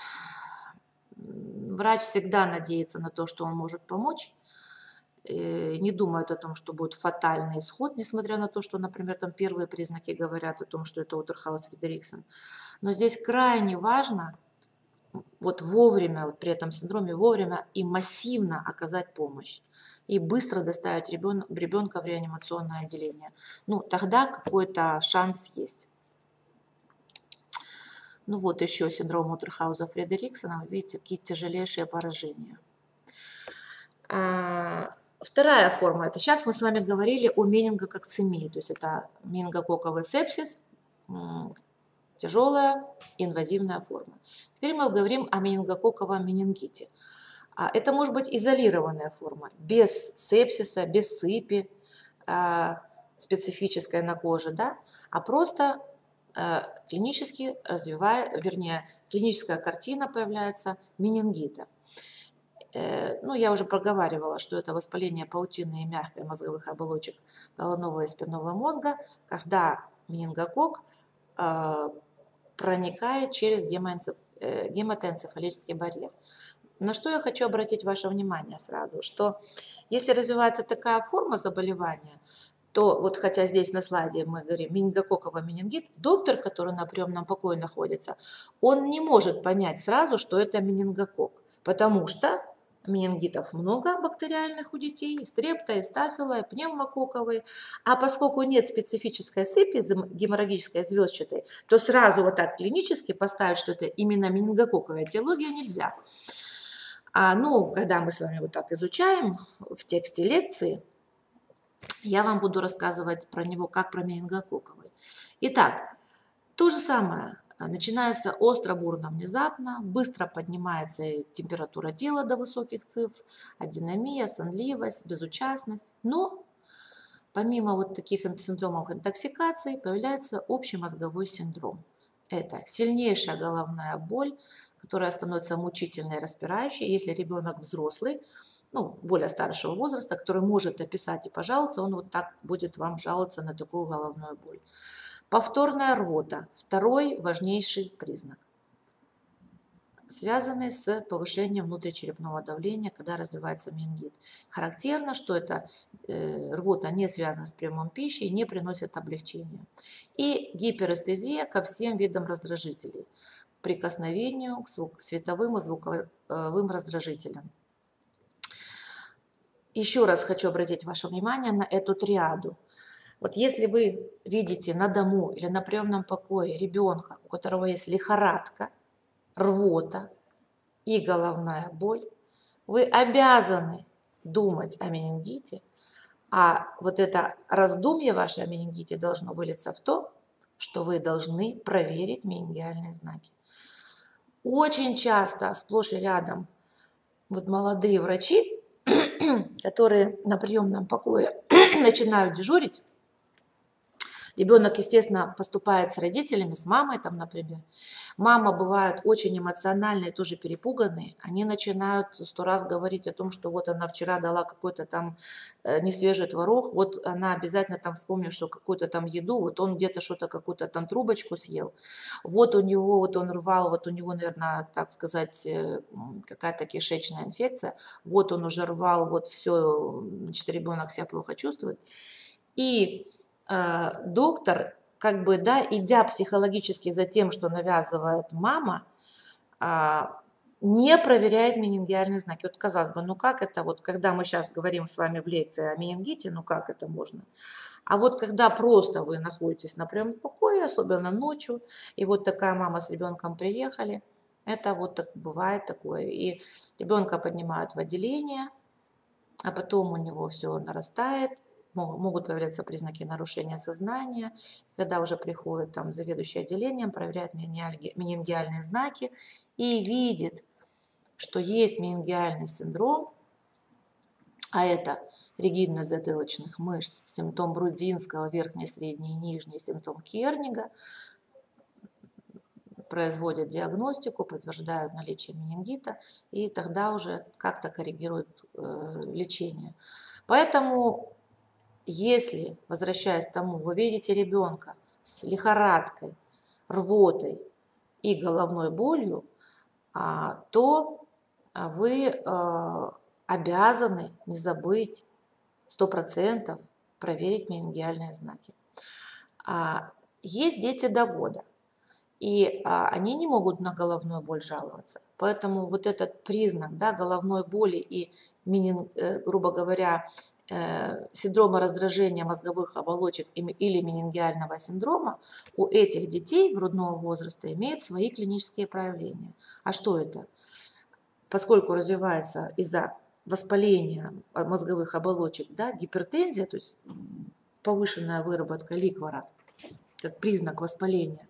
врач всегда надеется на то, что он может помочь, не думают о том, что будет фатальный исход, несмотря на то, что, например, там первые признаки говорят о том, что это Утерхаус Фредериксон. Но здесь крайне важно вот вовремя, вот при этом синдроме вовремя и массивно оказать помощь и быстро доставить ребенка, ребенка в реанимационное отделение. Ну, тогда какой-то шанс есть. Ну вот еще синдром Утерхауза Фредериксона, видите, какие тяжелейшие поражения. Вторая форма, это сейчас мы с вами говорили о менингококцемии, то есть это менингококковый сепсис, тяжелая инвазивная форма. Теперь мы говорим о менингококковом менингите. А, это может быть изолированная форма, без сепсиса, без сыпи а, специфической на коже, да, а просто а, клинически развивая, вернее, клиническая картина появляется менингита. Э, ну, я уже проговаривала, что это воспаление паутины и мягкой мозговых оболочек головного и спинного мозга, когда менингокок проникает через э, гематоэнцефалический барьер. На что я хочу обратить ваше внимание сразу, что если развивается такая форма заболевания, то вот хотя здесь на слайде мы говорим менингококковый менингит, доктор, который на приемном покое находится, он не может понять сразу, что это менингокок, потому что менингитов много бактериальных у детей, стрепта, стафила, пневмококковые. А поскольку нет специфической сыпи геморрагической звездчатой, то сразу вот так клинически поставить, что это именно менингококковая этиология нельзя. А, ну, когда мы с вами вот так изучаем в тексте лекции, я вам буду рассказывать про него как про менингококковый. Итак, то же самое. Начинается остро, бурно, внезапно, быстро поднимается температура тела до высоких цифр, адинамия, сонливость, безучастность. Но помимо вот таких синдромов интоксикации появляется общий мозговой синдром. Это сильнейшая головная боль, которая становится мучительной, распирающей. Если ребенок взрослый, ну, более старшего возраста, который может описать и пожаловаться, он вот так будет вам жаловаться на такую головную боль. Повторная рвота – второй важнейший признак, связанный с повышением внутричерепного давления, когда развивается менингит. Характерно, что эта э, рвота не связана с приемом пищи и не приносит облегчения. И гиперэстезия ко всем видам раздражителей, к прикосновению к, звук, световым и звуковым раздражителям. Еще раз хочу обратить ваше внимание на эту триаду – вот если вы видите на дому или на приемном покое ребенка, у которого есть лихорадка, рвота и головная боль, вы обязаны думать о менингите, а вот это раздумье ваше о менингите должно вылиться в то, что вы должны проверить менингиальные знаки. Очень часто, сплошь и рядом, вот молодые врачи, которые на приемном покое начинают дежурить, Ребенок, естественно, поступает с родителями, с мамой там, например. Мама бывает очень эмоциональные, тоже перепуганные. Они начинают сто раз говорить о том, что вот она вчера дала какой-то там э, несвежий творог, вот она обязательно там вспомнит, что какую-то там еду, вот он где-то что-то, какую-то там трубочку съел. Вот у него, вот он рвал, вот у него, наверное, так сказать, э, какая-то кишечная инфекция. Вот он уже рвал, вот все, значит, ребенок себя плохо чувствует. И доктор, как бы, да, идя психологически за тем, что навязывает мама, а, не проверяет менингиальные знаки. Вот казалось бы, ну как это, вот когда мы сейчас говорим с вами в лекции о менингите, ну как это можно? А вот когда просто вы находитесь на прямом покое, особенно ночью, и вот такая мама с ребенком приехали, это вот так бывает такое. И ребенка поднимают в отделение, а потом у него все нарастает, могут появляться признаки нарушения сознания, когда уже приходит там заведующий отделением, проверяет менингиальные знаки и видит, что есть менингиальный синдром, а это ригидность затылочных мышц, симптом Брудинского, верхний, средний и нижний, симптом Кернига, производят диагностику, подтверждают наличие менингита и тогда уже как-то коррегируют э, лечение. Поэтому если, возвращаясь к тому, вы видите ребенка с лихорадкой, рвотой и головной болью, а, то вы э, обязаны не забыть 100% проверить менингиальные знаки. А, есть дети до года, и а, они не могут на головную боль жаловаться. Поэтому вот этот признак да, головной боли и, э, грубо говоря, синдрома раздражения мозговых оболочек или менингиального синдрома у этих детей грудного возраста имеют свои клинические проявления. А что это? Поскольку развивается из-за воспаления мозговых оболочек, да, гипертензия, то есть повышенная выработка ликвора, как признак воспаления,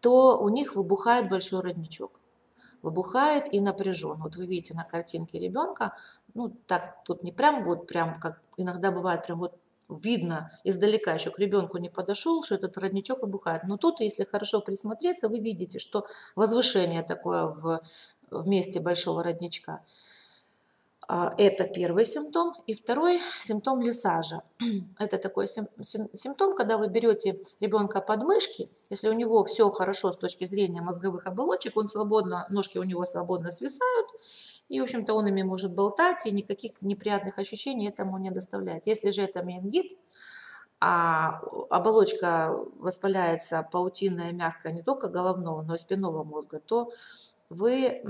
то у них выбухает большой родничок. Выбухает и напряжен. Вот вы видите на картинке ребенка, ну так тут не прям вот прям, как иногда бывает прям вот видно издалека, еще к ребенку не подошел, что этот родничок выбухает. Но тут, если хорошо присмотреться, вы видите, что возвышение такое в, в месте большого родничка. А, это первый симптом. И второй симптом лисажа. Это такой симптом, когда вы берете ребенка под мышки, если у него все хорошо с точки зрения мозговых оболочек, он свободно, ножки у него свободно свисают, и, в общем-то, он ими может болтать, и никаких неприятных ощущений этому не доставляет. Если же это менингит, а оболочка воспаляется паутинная, мягкая не только головного, но и спинного мозга, то вы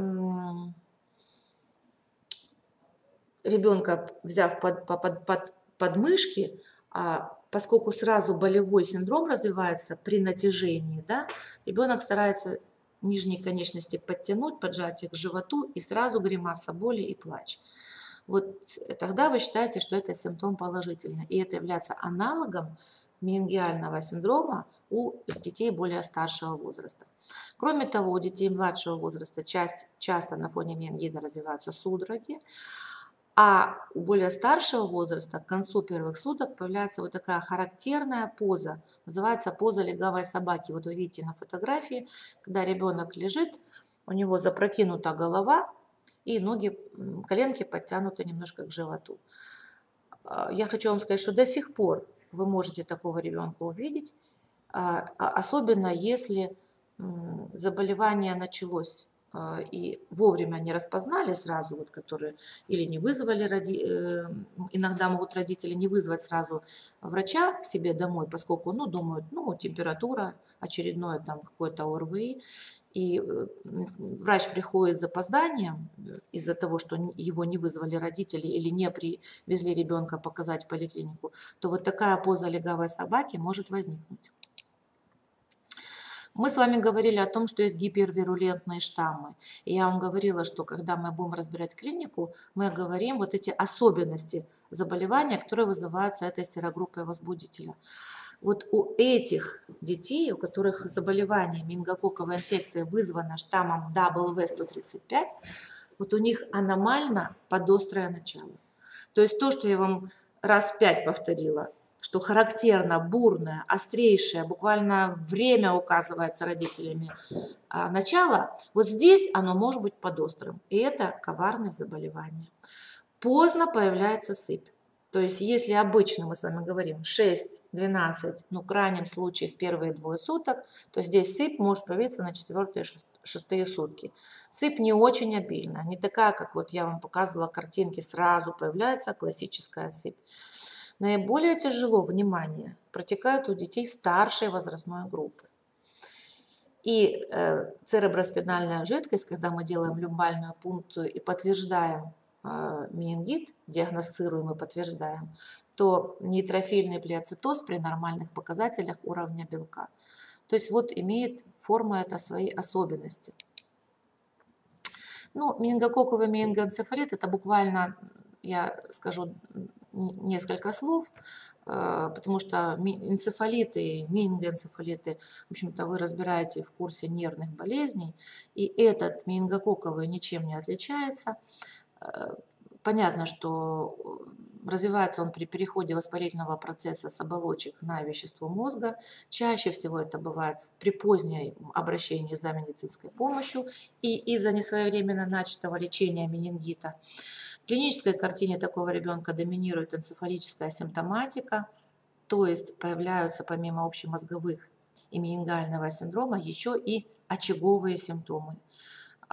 ребенка, взяв под, под, под, под мышки, а, поскольку сразу болевой синдром развивается при натяжении, да, ребенок старается нижние конечности подтянуть, поджать их к животу, и сразу гримаса боли и плач. Вот тогда вы считаете, что это симптом положительный, и это является аналогом менингиального синдрома у детей более старшего возраста. Кроме того, у детей младшего возраста часть, часто на фоне менингита развиваются судороги, а у более старшего возраста к концу первых суток появляется вот такая характерная поза, называется поза легавой собаки. Вот вы видите на фотографии, когда ребенок лежит, у него запрокинута голова и ноги, коленки подтянуты немножко к животу. А, я хочу вам сказать, что до сих пор вы можете такого ребенка увидеть, а, а особенно если заболевание началось и вовремя не распознали сразу, вот, которые или не вызвали, роди, э, иногда могут родители не вызвать сразу врача к себе домой, поскольку, ну, думают, ну, температура, очередное там какое-то ОРВИ, и э, врач приходит с запозданием из-за того, что его не вызвали родители или не привезли ребенка показать в поликлинику, то вот такая поза легавой собаки может возникнуть. Мы с вами говорили о том, что есть гипервирулентные штаммы. И я вам говорила, что когда мы будем разбирать клинику, мы говорим вот эти особенности заболевания, которые вызываются этой серогруппой возбудителя. Вот у этих детей, у которых заболевание менингококковой инфекции вызвано штаммом WV135, вот у них аномально подострое начало. То есть то, что я вам раз пять повторила, что характерно, бурное, острейшее, буквально время указывается родителями а, начало, вот здесь оно может быть подострым. И это коварное заболевание. Поздно появляется сыпь. То есть если обычно мы с вами говорим 6-12, ну в крайнем случае в первые двое суток, то здесь сыпь может появиться на четвертые шестые сутки. Сыпь не очень обильная, не такая, как вот я вам показывала картинки, сразу появляется классическая сыпь. Наиболее тяжело, внимание, протекают у детей старшей возрастной группы. И э, цереброспинальная жидкость, когда мы делаем люмбальную пункцию и подтверждаем э, менингит, диагностируем и подтверждаем, то нейтрофильный плеоцитоз при нормальных показателях уровня белка. То есть вот имеет форма это свои особенности. Ну, менингококковый менингоэнцефалит – это буквально, я скажу, несколько слов, э, потому что энцефалиты, менингоэнцефалиты, в общем-то, вы разбираете в курсе нервных болезней, и этот менингококковый ничем не отличается. Э, понятно, что развивается он при переходе воспалительного процесса с оболочек на вещество мозга. Чаще всего это бывает при поздней обращении за медицинской помощью и из-за несвоевременно начатого лечения менингита. В клинической картине такого ребенка доминирует энцефалическая симптоматика, то есть появляются помимо общемозговых и менингального синдрома еще и очаговые симптомы.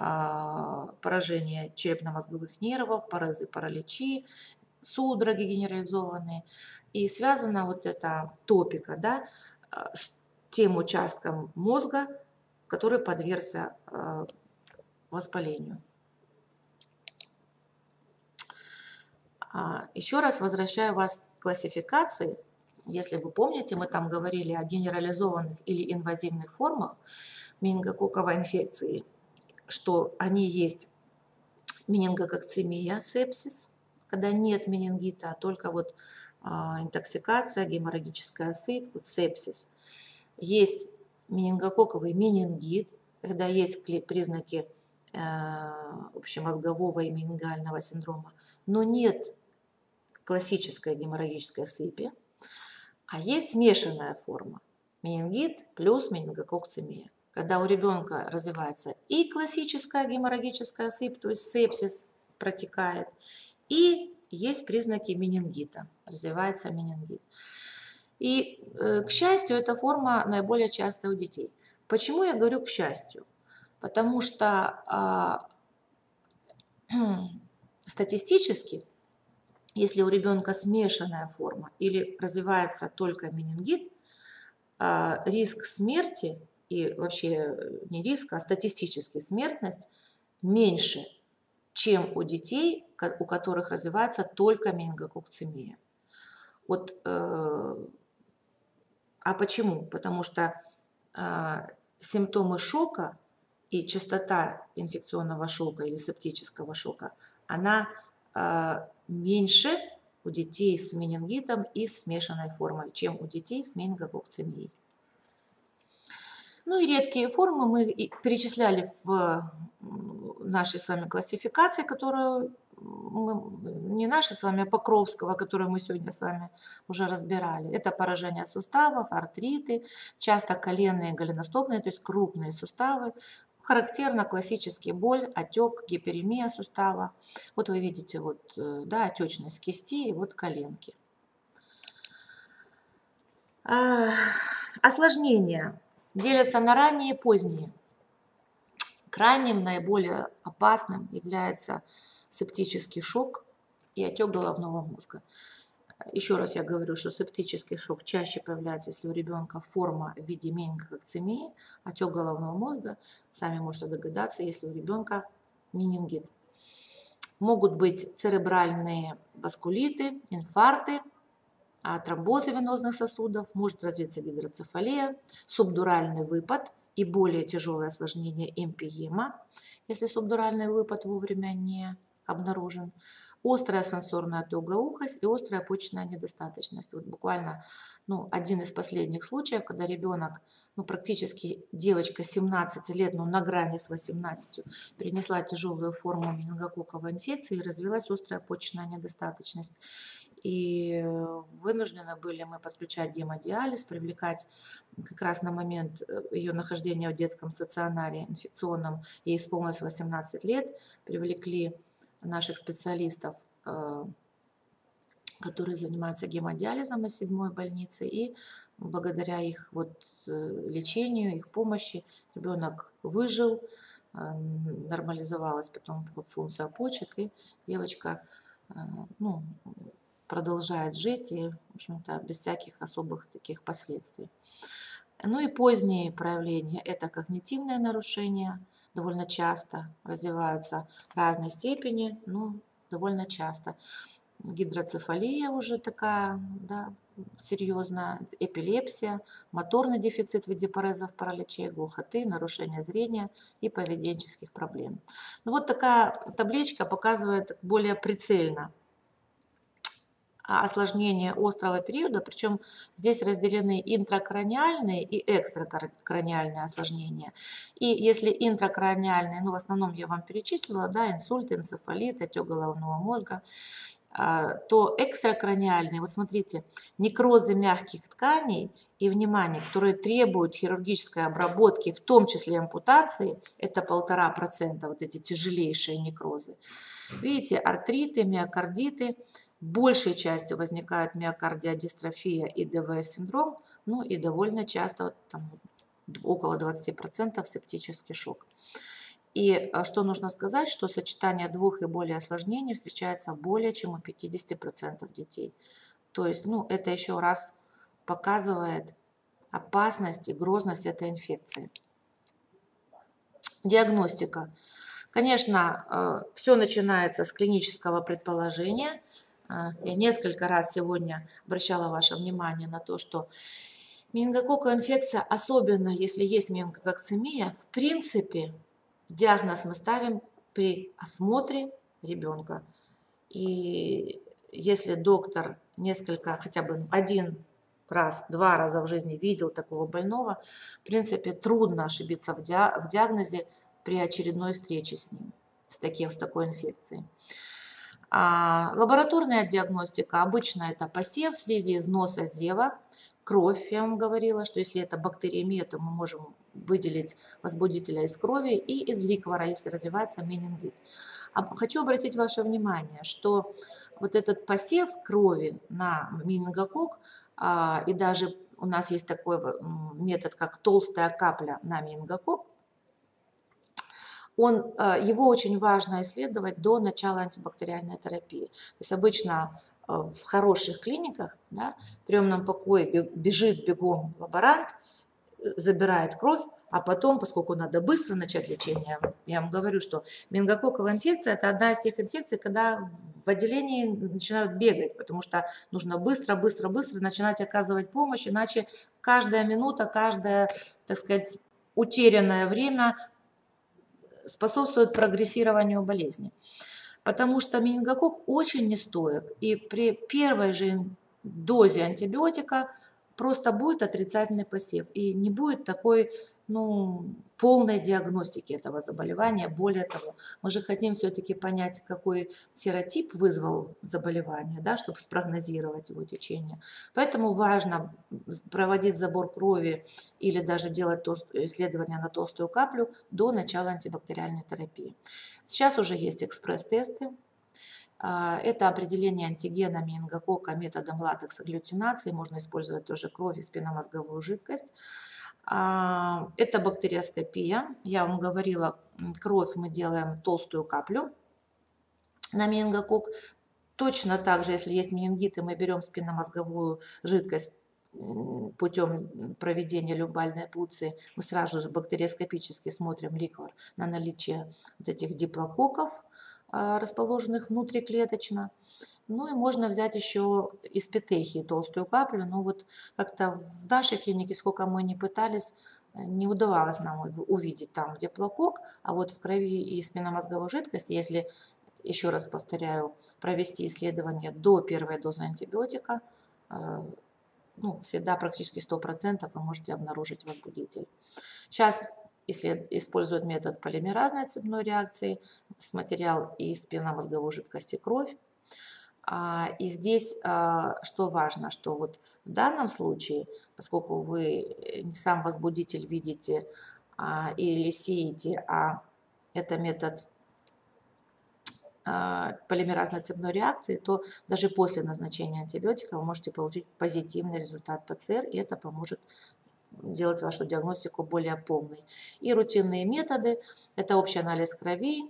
А, поражение черепно-мозговых нервов, паразы, параличи, судороги генерализованные. И связана вот эта топика да, с тем участком мозга, который подвергся а, воспалению. А, Еще раз возвращаю вас к классификации. Если вы помните, мы там говорили о генерализованных или инвазивных формах менингококковой инфекции, что они есть менингококцемия, сепсис, когда нет менингита, а только вот а, интоксикация, геморрагическая сыпь, вот сепсис. Есть менингококковый менингит, когда есть признаки э, общемозгового и менингального синдрома, но нет классической геморрагической сыпи, а есть смешанная форма менингит плюс менингококцемия. Когда у ребенка развивается и классическая геморрагическая сыпь, то есть сепсис протекает, и есть признаки менингита, развивается менингит. И, э, к счастью, эта форма наиболее частая у детей. Почему я говорю к счастью? Потому что а, статистически, если у ребенка смешанная форма или развивается только менингит, а, риск смерти и вообще не риск, а статистически смертность меньше, чем у детей, у которых развивается только менингококцемия. Вот, э, а почему? Потому что э, симптомы шока и частота инфекционного шока или септического шока, она э, меньше у детей с менингитом и смешанной формой, чем у детей с менингококцемией. Ну и редкие формы мы перечисляли в нашей с вами классификации, которую мы, не нашей с вами, а Покровского, которую мы сегодня с вами уже разбирали. Это поражение суставов, артриты, часто коленные, голеностопные, то есть крупные суставы. Характерно классический боль, отек, гиперемия сустава. Вот вы видите вот, э, да, отечность кисти и вот коленки. Осложнения делятся на ранние и поздние. Крайним, наиболее опасным является септический шок и отек головного мозга. Еще раз я говорю, что септический шок чаще появляется, если у ребенка форма в виде менингококцемии, отек головного мозга, сами можете догадаться, если у ребенка менингит. Могут быть церебральные васкулиты, инфаркты, тромбозы венозных сосудов, может развиться гидроцефалия, субдуральный выпад и более тяжелое осложнение эмпиема, если субдуральный выпад вовремя не обнаружен, острая сенсорная тугоухость и острая почечная недостаточность. Вот буквально ну, один из последних случаев, когда ребенок, ну, практически девочка 17 лет, ну, на грани с 18, перенесла тяжелую форму менингококковой инфекции и развилась острая почечная недостаточность. И вынуждены были мы подключать гемодиализ, привлекать как раз на момент э, ее нахождения в детском стационаре инфекционном, ей исполнилось 18 лет, привлекли наших специалистов, э, которые занимаются гемодиализом из седьмой больницы, и благодаря их вот э, лечению, их помощи ребенок выжил, э, нормализовалась потом функция почек, и девочка ну, продолжает жить и, в общем-то, без всяких особых таких последствий. Ну и поздние проявления – это когнитивное нарушение, довольно часто развиваются разной степени, но довольно часто. Гидроцефалия уже такая, да, серьезная, эпилепсия, моторный дефицит в виде парезов, параличей, глухоты, нарушение зрения и поведенческих проблем. Ну вот такая табличка показывает более прицельно осложнения острого периода, причем здесь разделены интракраниальные и экстракраниальные осложнения. И если интракраниальные, ну в основном я вам перечислила, да, инсульт, энцефалит, отек головного мозга, а, то экстракраниальные, вот смотрите, некрозы мягких тканей и, внимание, которые требуют хирургической обработки, в том числе ампутации, это полтора процента, вот эти тяжелейшие некрозы. Видите, артриты, миокардиты, большей частью возникают миокардиодистрофия и ДВС-синдром, ну и довольно часто, там, около 20% септический шок. И э, что нужно сказать, что сочетание двух и более осложнений встречается более чем у 50% детей. То есть, ну, это еще раз показывает опасность и грозность этой инфекции. Диагностика. Конечно, э, все начинается с клинического предположения. Э, я несколько раз сегодня обращала ваше внимание на то, что менингококковая инфекция, особенно если есть менингококцемия, в принципе, диагноз мы ставим при осмотре ребенка. И если доктор несколько, хотя бы один раз, два раза в жизни видел такого больного, в принципе, трудно ошибиться в, диагнозе при очередной встрече с ним, с, таким, с такой инфекцией. А лабораторная диагностика обычно это посев слизи из носа, зева, кровь, я вам говорила, что если это бактериемия, то мы можем выделить возбудителя из крови и из ликвора, если развивается менингит. Хочу обратить ваше внимание, что вот этот посев крови на менингокок, а, и даже у нас есть такой метод, как толстая капля на менингокок, он, а, его очень важно исследовать до начала антибактериальной терапии. То есть обычно а, в хороших клиниках, да, в приемном покое бежит бегом лаборант, забирает кровь, а потом, поскольку надо быстро начать лечение, я вам говорю, что менингококковая инфекция – это одна из тех инфекций, когда в отделении начинают бегать, потому что нужно быстро, быстро, быстро начинать оказывать помощь, иначе каждая минута, каждое, так сказать, утерянное время способствует прогрессированию болезни. Потому что менингокок очень нестоек, и при первой же дозе антибиотика просто будет отрицательный посев, и не будет такой ну, полной диагностики этого заболевания. Более того, мы же хотим все-таки понять, какой серотип вызвал заболевание, да, чтобы спрогнозировать его течение. Поэтому важно проводить забор крови или даже делать исследования на толстую каплю до начала антибактериальной терапии. Сейчас уже есть экспресс-тесты, это определение антигена менингокока методом латекс-агглютинации. Можно использовать тоже кровь и спинномозговую жидкость. А, это бактериоскопия. Я вам говорила, кровь мы делаем толстую каплю на менингокок. Точно так же, если есть менингиты, мы берем спинномозговую жидкость путем проведения люмбальной пуции. Мы сразу же бактериоскопически смотрим ликвор на наличие вот этих диплококков, а, расположенных внутриклеточно. Ну и можно взять еще из петехии толстую каплю, но вот как-то в нашей клинике, сколько мы не пытались, не удавалось нам увидеть там, где плакок, а вот в крови и спинномозговой жидкости, если, еще раз повторяю, провести исследование до первой дозы антибиотика, э, ну, всегда практически 100% вы можете обнаружить возбудитель. Сейчас используют метод полимеразной цепной реакции с материал из спинномозговой жидкости кровь, а, и здесь а, что важно, что вот в данном случае, поскольку вы не сам возбудитель видите а, или сеете, а это метод полимеразной цепной реакции, то даже после назначения антибиотика вы можете получить позитивный результат ПЦР, и это поможет делать вашу диагностику более полной. И рутинные методы – это общий анализ крови,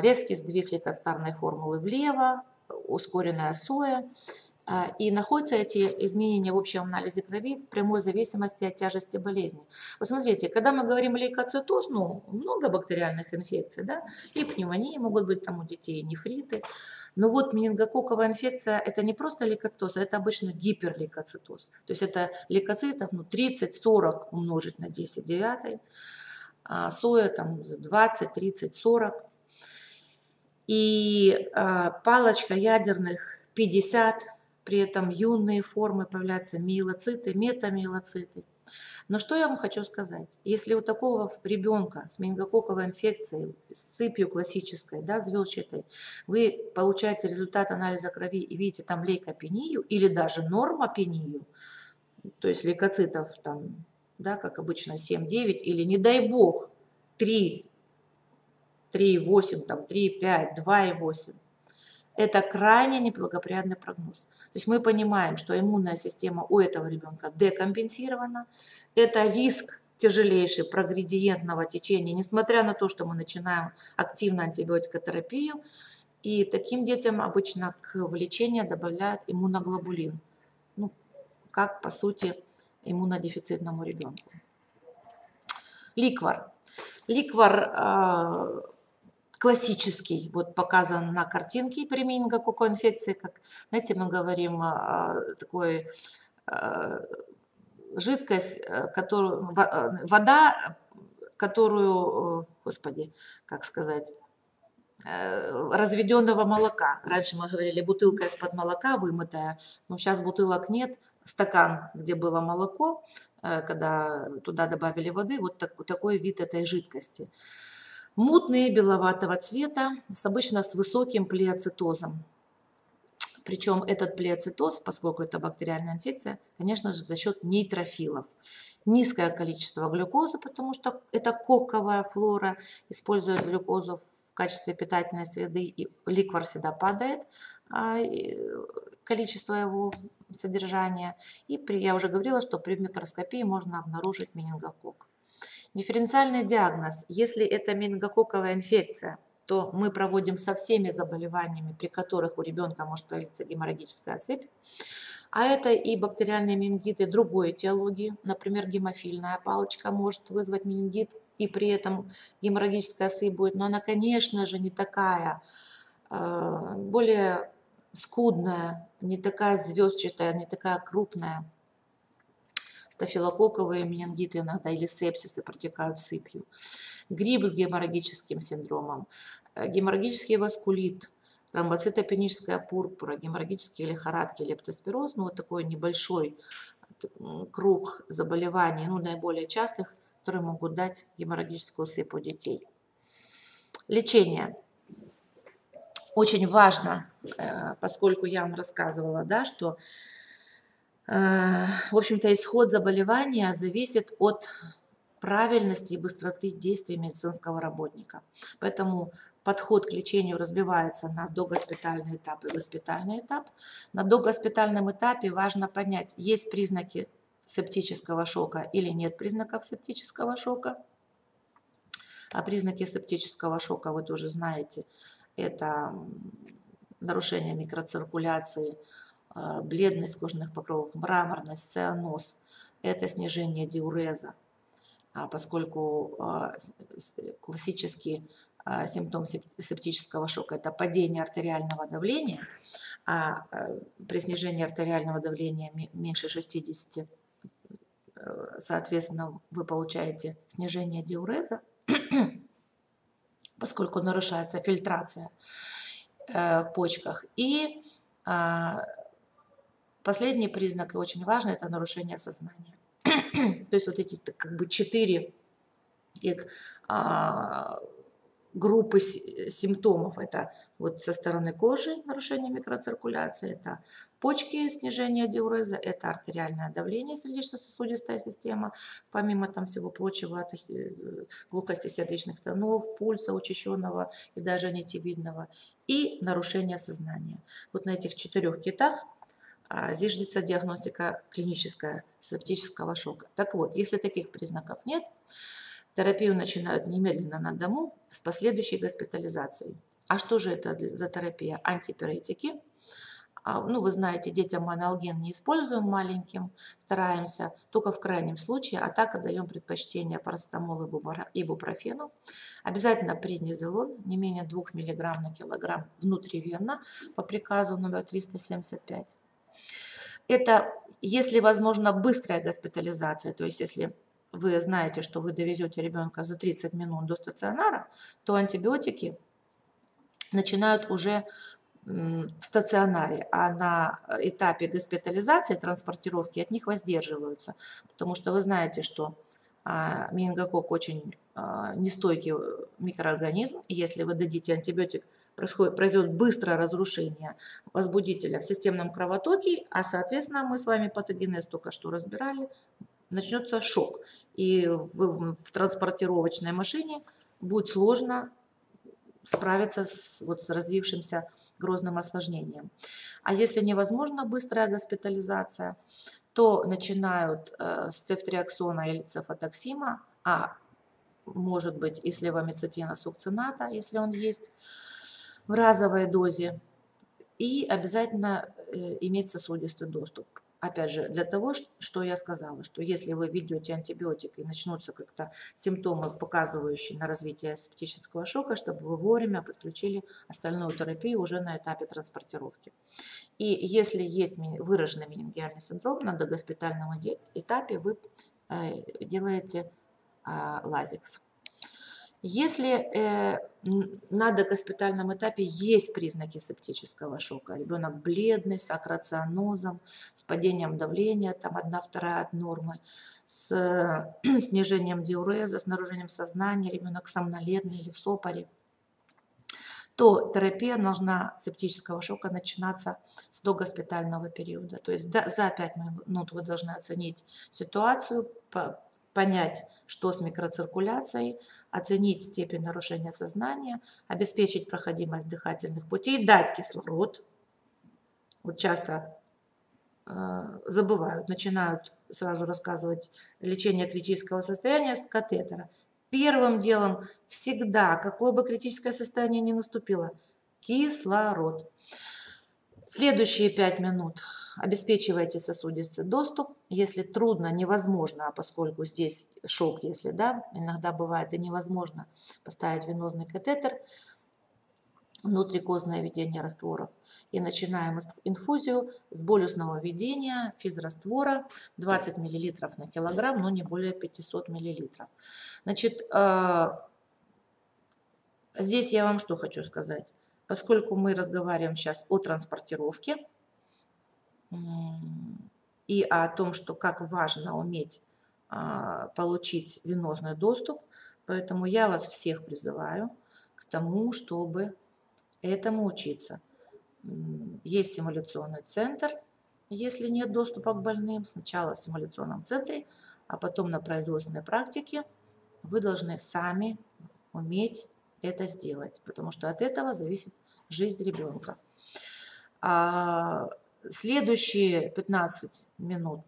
резкий сдвиг лейкоцитарной формулы влево, ускоренная соя. А, и находятся эти изменения в общем анализе крови в прямой зависимости от тяжести болезни. Посмотрите, когда мы говорим лейкоцитоз, ну, много бактериальных инфекций, да, и пневмонии могут быть там у детей, нефриты. Но вот менингококковая инфекция – это не просто лейкоцитоз, а это обычно гиперлейкоцитоз. То есть это лейкоцитов ну, 30-40 умножить на 10 девятой, а соя там 20, 30, 40 и э, палочка ядерных 50, при этом юные формы появляются миелоциты, метамиелоциты. Но что я вам хочу сказать? Если у такого ребенка с менингококковой инфекцией, с сыпью классической, да, звездчатой, вы получаете результат анализа крови и видите там лейкопению или даже нормопению, то есть лейкоцитов там, да, как обычно 7-9, или не дай бог 3 3,8, там 3,5, 2,8. Это крайне неблагоприятный прогноз. То есть мы понимаем, что иммунная система у этого ребенка декомпенсирована. Это риск тяжелейший прогредиентного течения, несмотря на то, что мы начинаем активно антибиотикотерапию. И таким детям обычно к влечению добавляют иммуноглобулин, ну, как, по сути, иммунодефицитному ребенку. Ликвар. Ликвар а, классический, вот показан на картинке при менингококковой инфекции, как, знаете, мы говорим а, такой а, жидкость, э, которую, э, вода, которую, господи, как сказать, разведенного молока. Раньше мы говорили бутылка из-под молока вымытая, но сейчас бутылок нет. Стакан, где было молоко, когда туда добавили воды, вот так, такой вид этой жидкости. Мутные, беловатого цвета, с обычно с высоким плеоцитозом. Причем этот плеоцитоз, поскольку это бактериальная инфекция, конечно же, за счет нейтрофилов. Низкое количество глюкозы, потому что это коковая флора, использует глюкозу в качестве питательной среды, и ликвор всегда падает, а, количество его содержания. И при, я уже говорила, что при микроскопии можно обнаружить менингококк. Дифференциальный диагноз. Если это менингококковая инфекция, то мы проводим со всеми заболеваниями, при которых у ребенка может появиться геморрагическая сыпь. А это и бактериальные менингиты другой этиологии. Например, гемофильная палочка может вызвать менингит, и при этом геморрагическая сыпь будет. Но она, конечно же, не такая, э, более скудная, не такая звездчатая, не такая крупная стафилококковые менингиты иногда или сепсисы протекают сыпью, грипп с геморрагическим синдромом, э, геморрагический васкулит, тромбоцитопеническая пурпура, геморрагические лихорадки, лептоспироз, ну вот такой небольшой круг заболеваний, ну наиболее частых, которые могут дать геморрагическую сыпь у детей. Лечение. Очень важно, э, поскольку я вам рассказывала, да, что Э, в общем-то, исход заболевания зависит от правильности и быстроты действий медицинского работника. Поэтому подход к лечению разбивается на догоспитальный этап и госпитальный этап. На догоспитальном этапе важно понять, есть признаки септического шока или нет признаков септического шока. А признаки септического шока вы тоже знаете. Это нарушение микроциркуляции, бледность кожных покровов, мраморность, цианоз – это снижение диуреза, а поскольку а, классический симптом септического шока – это падение артериального давления, а при снижении артериального давления меньше 60, э, соответственно, вы получаете снижение диуреза, поскольку нарушается фильтрация э, в почках. И Последний признак, и очень важный, это нарушение сознания. То есть вот эти как бы четыре а, группы симптомов. Это вот со стороны кожи нарушение микроциркуляции, это почки, снижение диуреза, это артериальное давление, сердечно-сосудистая система, помимо там всего прочего, это э, глухости сердечных тонов, пульса учащенного и даже нитевидного, и нарушение сознания. Вот на этих четырех китах здесь ждется диагностика клиническая септического шока. Так вот, если таких признаков нет, терапию начинают немедленно на дому с последующей госпитализацией. А что же это за терапия? Антипиретики. А, ну, вы знаете, детям аналген не используем маленьким, стараемся только в крайнем случае, а так отдаем предпочтение парацетамолу и бупрофену. Обязательно преднизолон, не менее 2 мг на килограмм внутривенно по приказу номер 375. Это, если возможно, быстрая госпитализация, то есть если вы знаете, что вы довезете ребенка за 30 минут до стационара, то антибиотики начинают уже в стационаре, а на этапе госпитализации, транспортировки от них воздерживаются. Потому что вы знаете, что а, менингококк очень нестойкий микроорганизм. И если вы дадите антибиотик, происходит, произойдет быстрое разрушение возбудителя в системном кровотоке, а соответственно мы с вами патогенез только что разбирали, начнется шок. И в, в транспортировочной машине будет сложно справиться с, вот, с развившимся грозным осложнением. А если невозможна быстрая госпитализация, то начинают э, с цефтриаксона или цефатоксима, а может быть и слевомицетина сукцината, если он есть, в разовой дозе, и обязательно э, иметь сосудистый доступ. Опять же, для того, что я сказала, что если вы введете антибиотик и начнутся как-то симптомы, показывающие на развитие септического шока, чтобы вы вовремя подключили остальную терапию уже на этапе транспортировки. И если есть выраженный менингиальный синдром, на догоспитальном этапе вы э, делаете лазикс. Если э, на догоспитальном этапе есть признаки септического шока, ребенок бледный, с акрационозом, с падением давления, там одна-вторая от нормы, с снижением диуреза, с нарушением сознания, ребенок сомнолетный или в сопоре, то терапия должна септического шока начинаться с догоспитального периода. То есть за 5 минут вы должны оценить ситуацию, понять, что с микроциркуляцией, оценить степень нарушения сознания, обеспечить проходимость дыхательных путей, дать кислород. Вот часто э, забывают, начинают сразу рассказывать лечение критического состояния с катетера. Первым делом всегда, какое бы критическое состояние ни наступило, кислород. Следующие пять минут обеспечивайте сосудистый доступ. Если трудно, невозможно, а поскольку здесь шок, если да, иногда бывает и невозможно поставить венозный катетер, внутрикозное введение растворов. И начинаем инфузию с болюсного введения физраствора 20 мл на килограмм, но не более 500 мл. Значит, э, здесь я вам что хочу сказать поскольку мы разговариваем сейчас о транспортировке и о том, что как важно уметь а, получить венозный доступ, поэтому я вас всех призываю к тому, чтобы этому учиться. Есть симуляционный центр, если нет доступа к больным, сначала в симуляционном центре, а потом на производственной практике вы должны сами уметь это сделать, потому что от этого зависит жизнь ребенка. А следующие 15 минут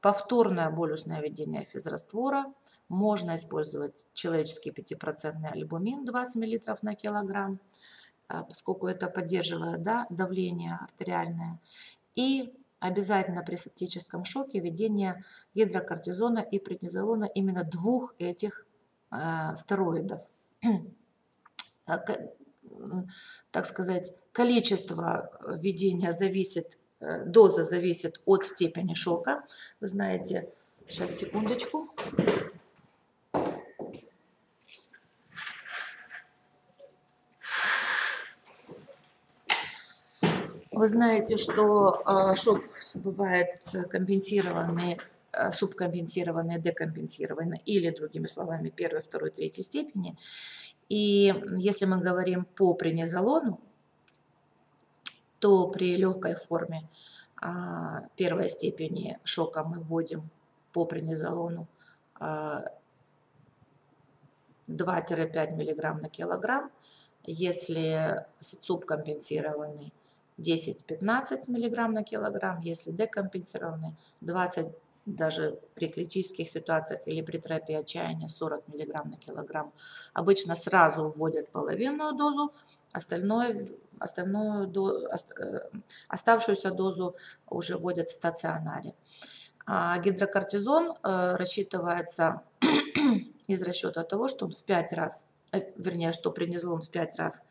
повторное болюсное введение физраствора. Можно использовать человеческий 5% альбумин 20 мл на килограмм, а, поскольку это поддерживает да, давление артериальное. И обязательно при септическом шоке введение гидрокортизона и преднизолона именно двух этих э, стероидов. Так сказать, количество введения зависит, э, доза зависит от степени шока. Вы знаете, сейчас секундочку. Вы знаете, что э, шок бывает компенсированный э, субкомпенсированные, декомпенсированные или, другими словами, первой, второй, третьей степени. И если мы говорим по принизолону, то при легкой форме а, первой степени шока мы вводим по принизолону 2-5 мг на килограмм. Если субкомпенсированный 10-15 мг на килограмм, если декомпенсированный 20 даже при критических ситуациях или при терапии отчаяния 40 мг на килограмм. Обычно сразу вводят половинную дозу, остальное, остальную, э, оставшуюся дозу уже вводят в стационаре. А гидрокортизон э, рассчитывается из расчета того, что он в 5 раз, э, вернее, что преднизолон в 5 раз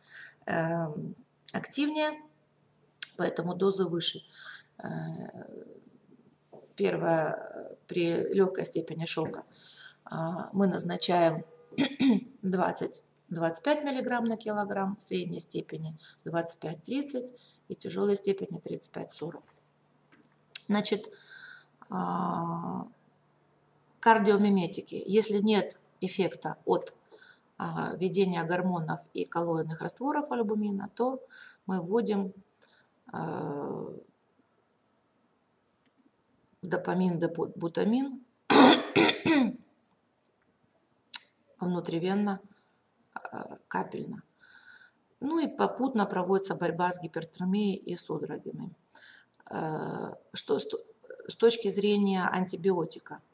эм, активнее, поэтому доза выше первое, при легкой степени шока, а, мы назначаем 20 25 мг на килограмм, средней степени 25-30 и тяжелой степени 35-40. Значит, а, кардиомиметики. Если нет эффекта от а, введения гормонов и коллоидных растворов альбумина, то мы вводим допамин, бутамин внутривенно, а, капельно. Ну и попутно проводится борьба с гипертермией и судорогами. А, что с точки зрения антибиотика –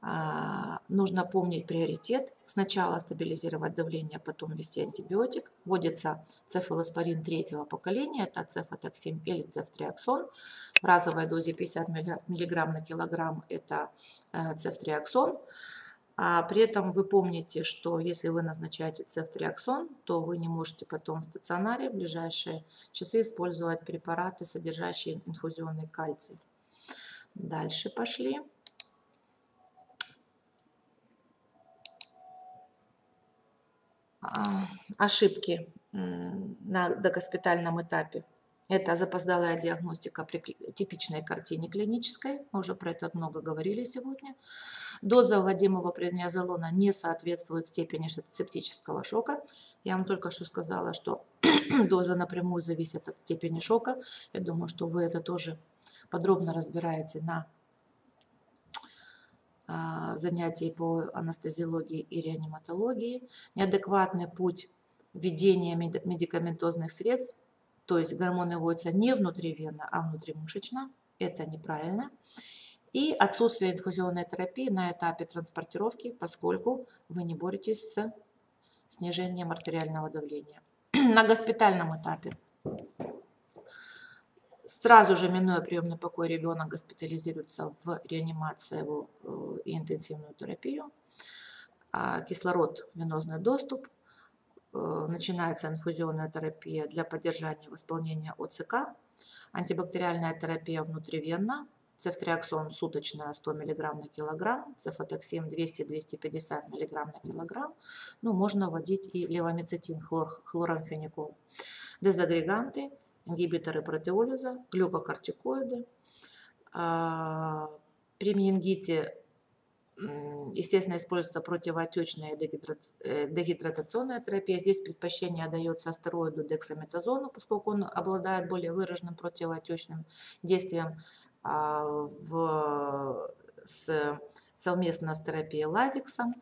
нужно помнить приоритет. Сначала стабилизировать давление, потом ввести антибиотик. Вводится цефалоспорин третьего поколения, это цефатоксим или цефтриаксон. В разовой дозе 50 мг на килограмм это э, цефтриаксон. А при этом вы помните, что если вы назначаете цефтриаксон, то вы не можете потом в стационаре в ближайшие часы использовать препараты, содержащие инфузионный кальций. Дальше пошли. Ошибки на догоспитальном этапе. Это запоздалая диагностика при типичной картине клинической. Мы уже про это много говорили сегодня. Доза вводимого преднизолона не соответствует степени септического шока. Я вам только что сказала, что доза напрямую зависит от степени шока. Я думаю, что вы это тоже подробно разбираете на а, занятий по анестезиологии и реаниматологии. Неадекватный путь введения медикаментозных средств то есть гормоны вводятся не внутривенно, а внутримышечно. Это неправильно. И отсутствие инфузионной терапии на этапе транспортировки, поскольку вы не боретесь с снижением артериального давления. На госпитальном этапе сразу же, минуя приемный покой, ребенок госпитализируется в реанимацию э, и интенсивную терапию. А кислород, венозный доступ, Э, начинается инфузионная терапия для поддержания восполнения ОЦК, антибактериальная терапия внутривенно, цефтриаксон суточная 100 мг на килограмм, цефатоксим 200-250 мг на килограмм. Ну, можно вводить и левомицетин, хлор, хлорамфеникол. Дезагреганты, ингибиторы протеолиза, глюкокортикоиды. А, при менингите естественно, используется противоотечная э, дегидратационная терапия. Здесь предпочтение отдается астероиду дексаметазону, поскольку он обладает более выраженным противоотечным действием а, в, с, совместно с терапией лазиксом.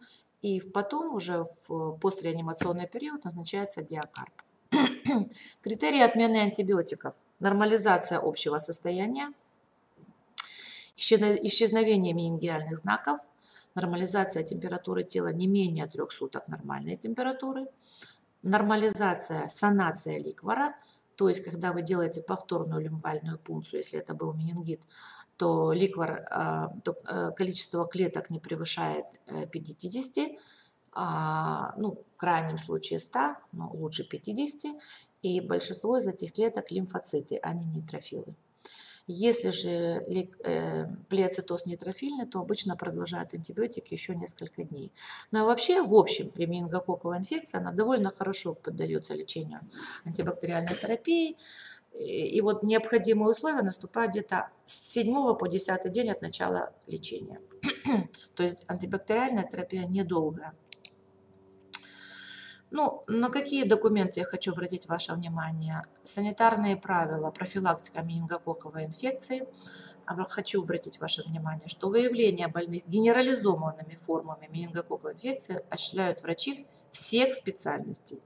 И потом уже в постреанимационный период назначается диакарп. Критерии отмены антибиотиков. Нормализация общего состояния, исчезновение менингиальных знаков – нормализация температуры тела не менее трех суток нормальной температуры, нормализация, санация ликвора, то есть когда вы делаете повторную лимбальную пункцию, если это был менингит, то ликвор, а, то э, количество клеток не превышает 50, э, ну, в крайнем случае 100, но лучше 50, и большинство из этих клеток лимфоциты, а не нейтрофилы. Если же э, плеоцитоз нейтрофильный, то обычно продолжают антибиотики еще несколько дней. Но вообще, в общем, при менингококковой инфекции она довольно хорошо поддается лечению антибактериальной терапией. И вот необходимые условия наступают где-то с 7 по 10 день от начала лечения. То есть антибактериальная терапия недолгая. Ну, на какие документы я хочу обратить ваше внимание? Санитарные правила, профилактика менингококковой инфекции. Хочу обратить ваше внимание, что выявление больных генерализованными формами менингококковой инфекции осуществляют врачи всех специальностей.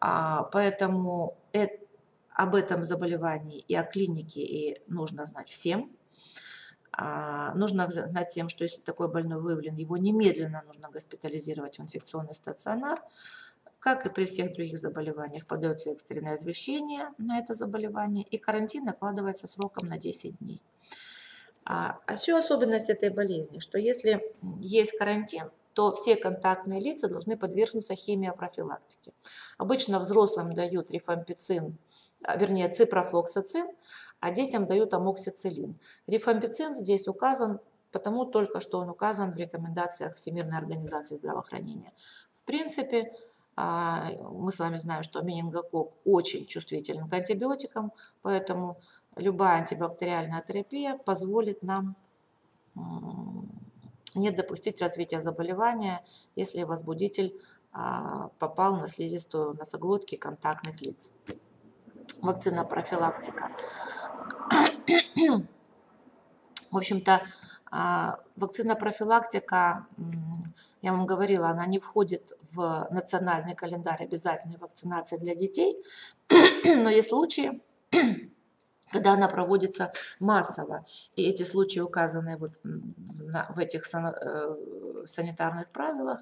А, поэтому это, об этом заболевании и о клинике и нужно знать всем. А, нужно знать всем, что если такой больной выявлен, его немедленно нужно госпитализировать в инфекционный стационар. Как и при всех других заболеваниях, подается экстренное извещение на это заболевание, и карантин накладывается сроком на 10 дней. А, а еще особенность этой болезни, что если есть карантин, то все контактные лица должны подвергнуться химиопрофилактике. Обычно взрослым дают рифампицин, а, вернее ципрофлоксацин, а детям дают амоксициллин. Рифампицин здесь указан потому только, что он указан в рекомендациях Всемирной организации здравоохранения. В принципе, а, мы с вами знаем, что менингокок очень чувствителен к антибиотикам, поэтому любая антибактериальная терапия позволит нам не допустить развития заболевания, если возбудитель а, попал на слизистую носоглотки контактных лиц. Вакцина профилактика. В общем-то, а, вакцина профилактика, я вам говорила, она не входит в национальный календарь обязательной вакцинации для детей, но есть случаи, когда она проводится массово. И эти случаи указаны вот в этих э, санитарных правилах.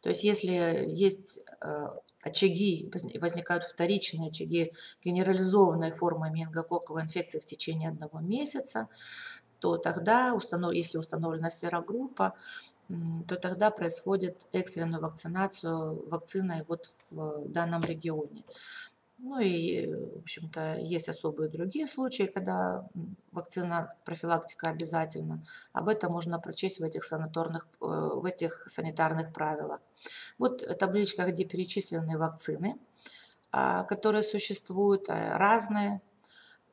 То есть если есть э, очаги, возникают вторичные очаги генерализованной формы менингококковой инфекции в течение одного месяца, то тогда, если установлена серогруппа, то тогда происходит экстренную вакцинацию вакциной вот в данном регионе. Ну и, в общем-то, есть особые другие случаи, когда вакцина профилактика обязательна. Об этом можно прочесть в этих, санаторных, э, в этих санитарных правилах. Вот табличка, где перечислены вакцины, а, которые существуют, э, разные,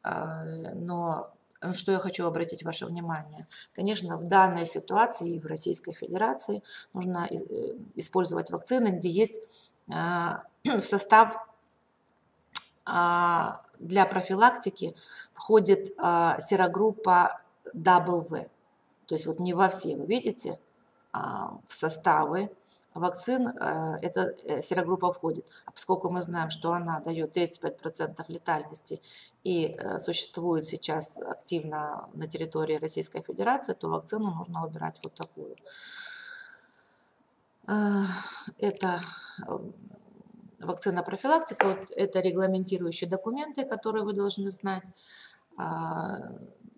а, но что я хочу обратить ваше внимание. Конечно, в данной ситуации и в Российской Федерации нужно э, использовать вакцины, где есть а, в состав а, для профилактики входит а, серогруппа W. То есть вот не во все, вы видите, а, в составы вакцин эта э, серогруппа входит. А поскольку мы знаем, что она дает 35% летальности и э, существует сейчас активно на территории Российской Федерации, то вакцину нужно выбирать вот такую. Это вакцина профилактика, вот это регламентирующие документы, которые вы должны знать.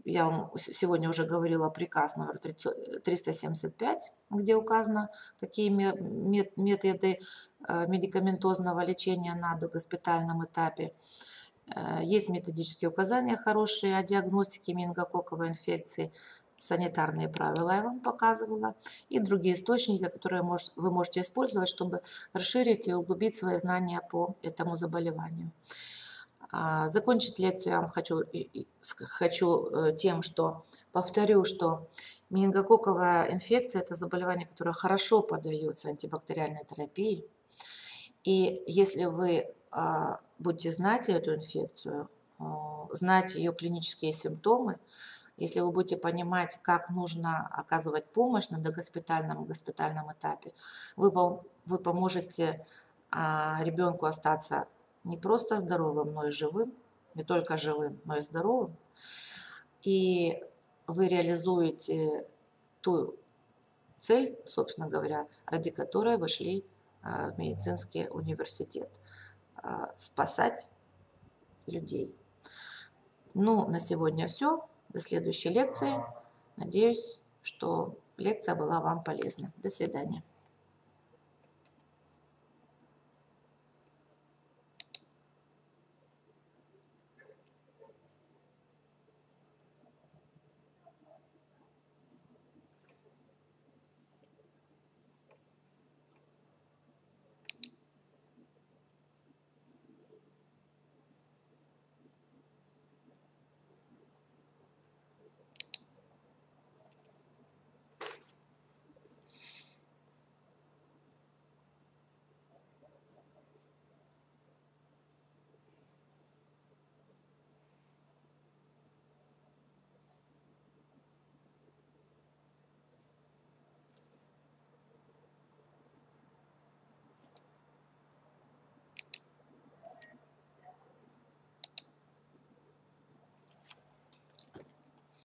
Я вам сегодня уже говорила приказ номер 375, где указано, какие методы а, медикаментозного лечения на догоспитальном этапе. А, есть методические указания хорошие о диагностике менингококковой инфекции санитарные правила я вам показывала, и другие источники, которые вы можете использовать, чтобы расширить и углубить свои знания по этому заболеванию. А, закончить лекцию я вам хочу, хочу э, тем, что повторю, что менингококковая инфекция – это заболевание, которое хорошо поддается антибактериальной терапии. И если вы а, будете знать эту инфекцию, знать ее клинические симптомы, если вы будете понимать, как нужно оказывать помощь на догоспитальном и госпитальном этапе, вы, вы поможете а, ребенку остаться не просто здоровым, но и живым, не только живым, но и здоровым. И вы реализуете ту цель, собственно говоря, ради которой вы шли а, в медицинский университет. А, спасать людей. Ну, на сегодня все. До следующей лекции. Надеюсь, что лекция была вам полезна. До свидания.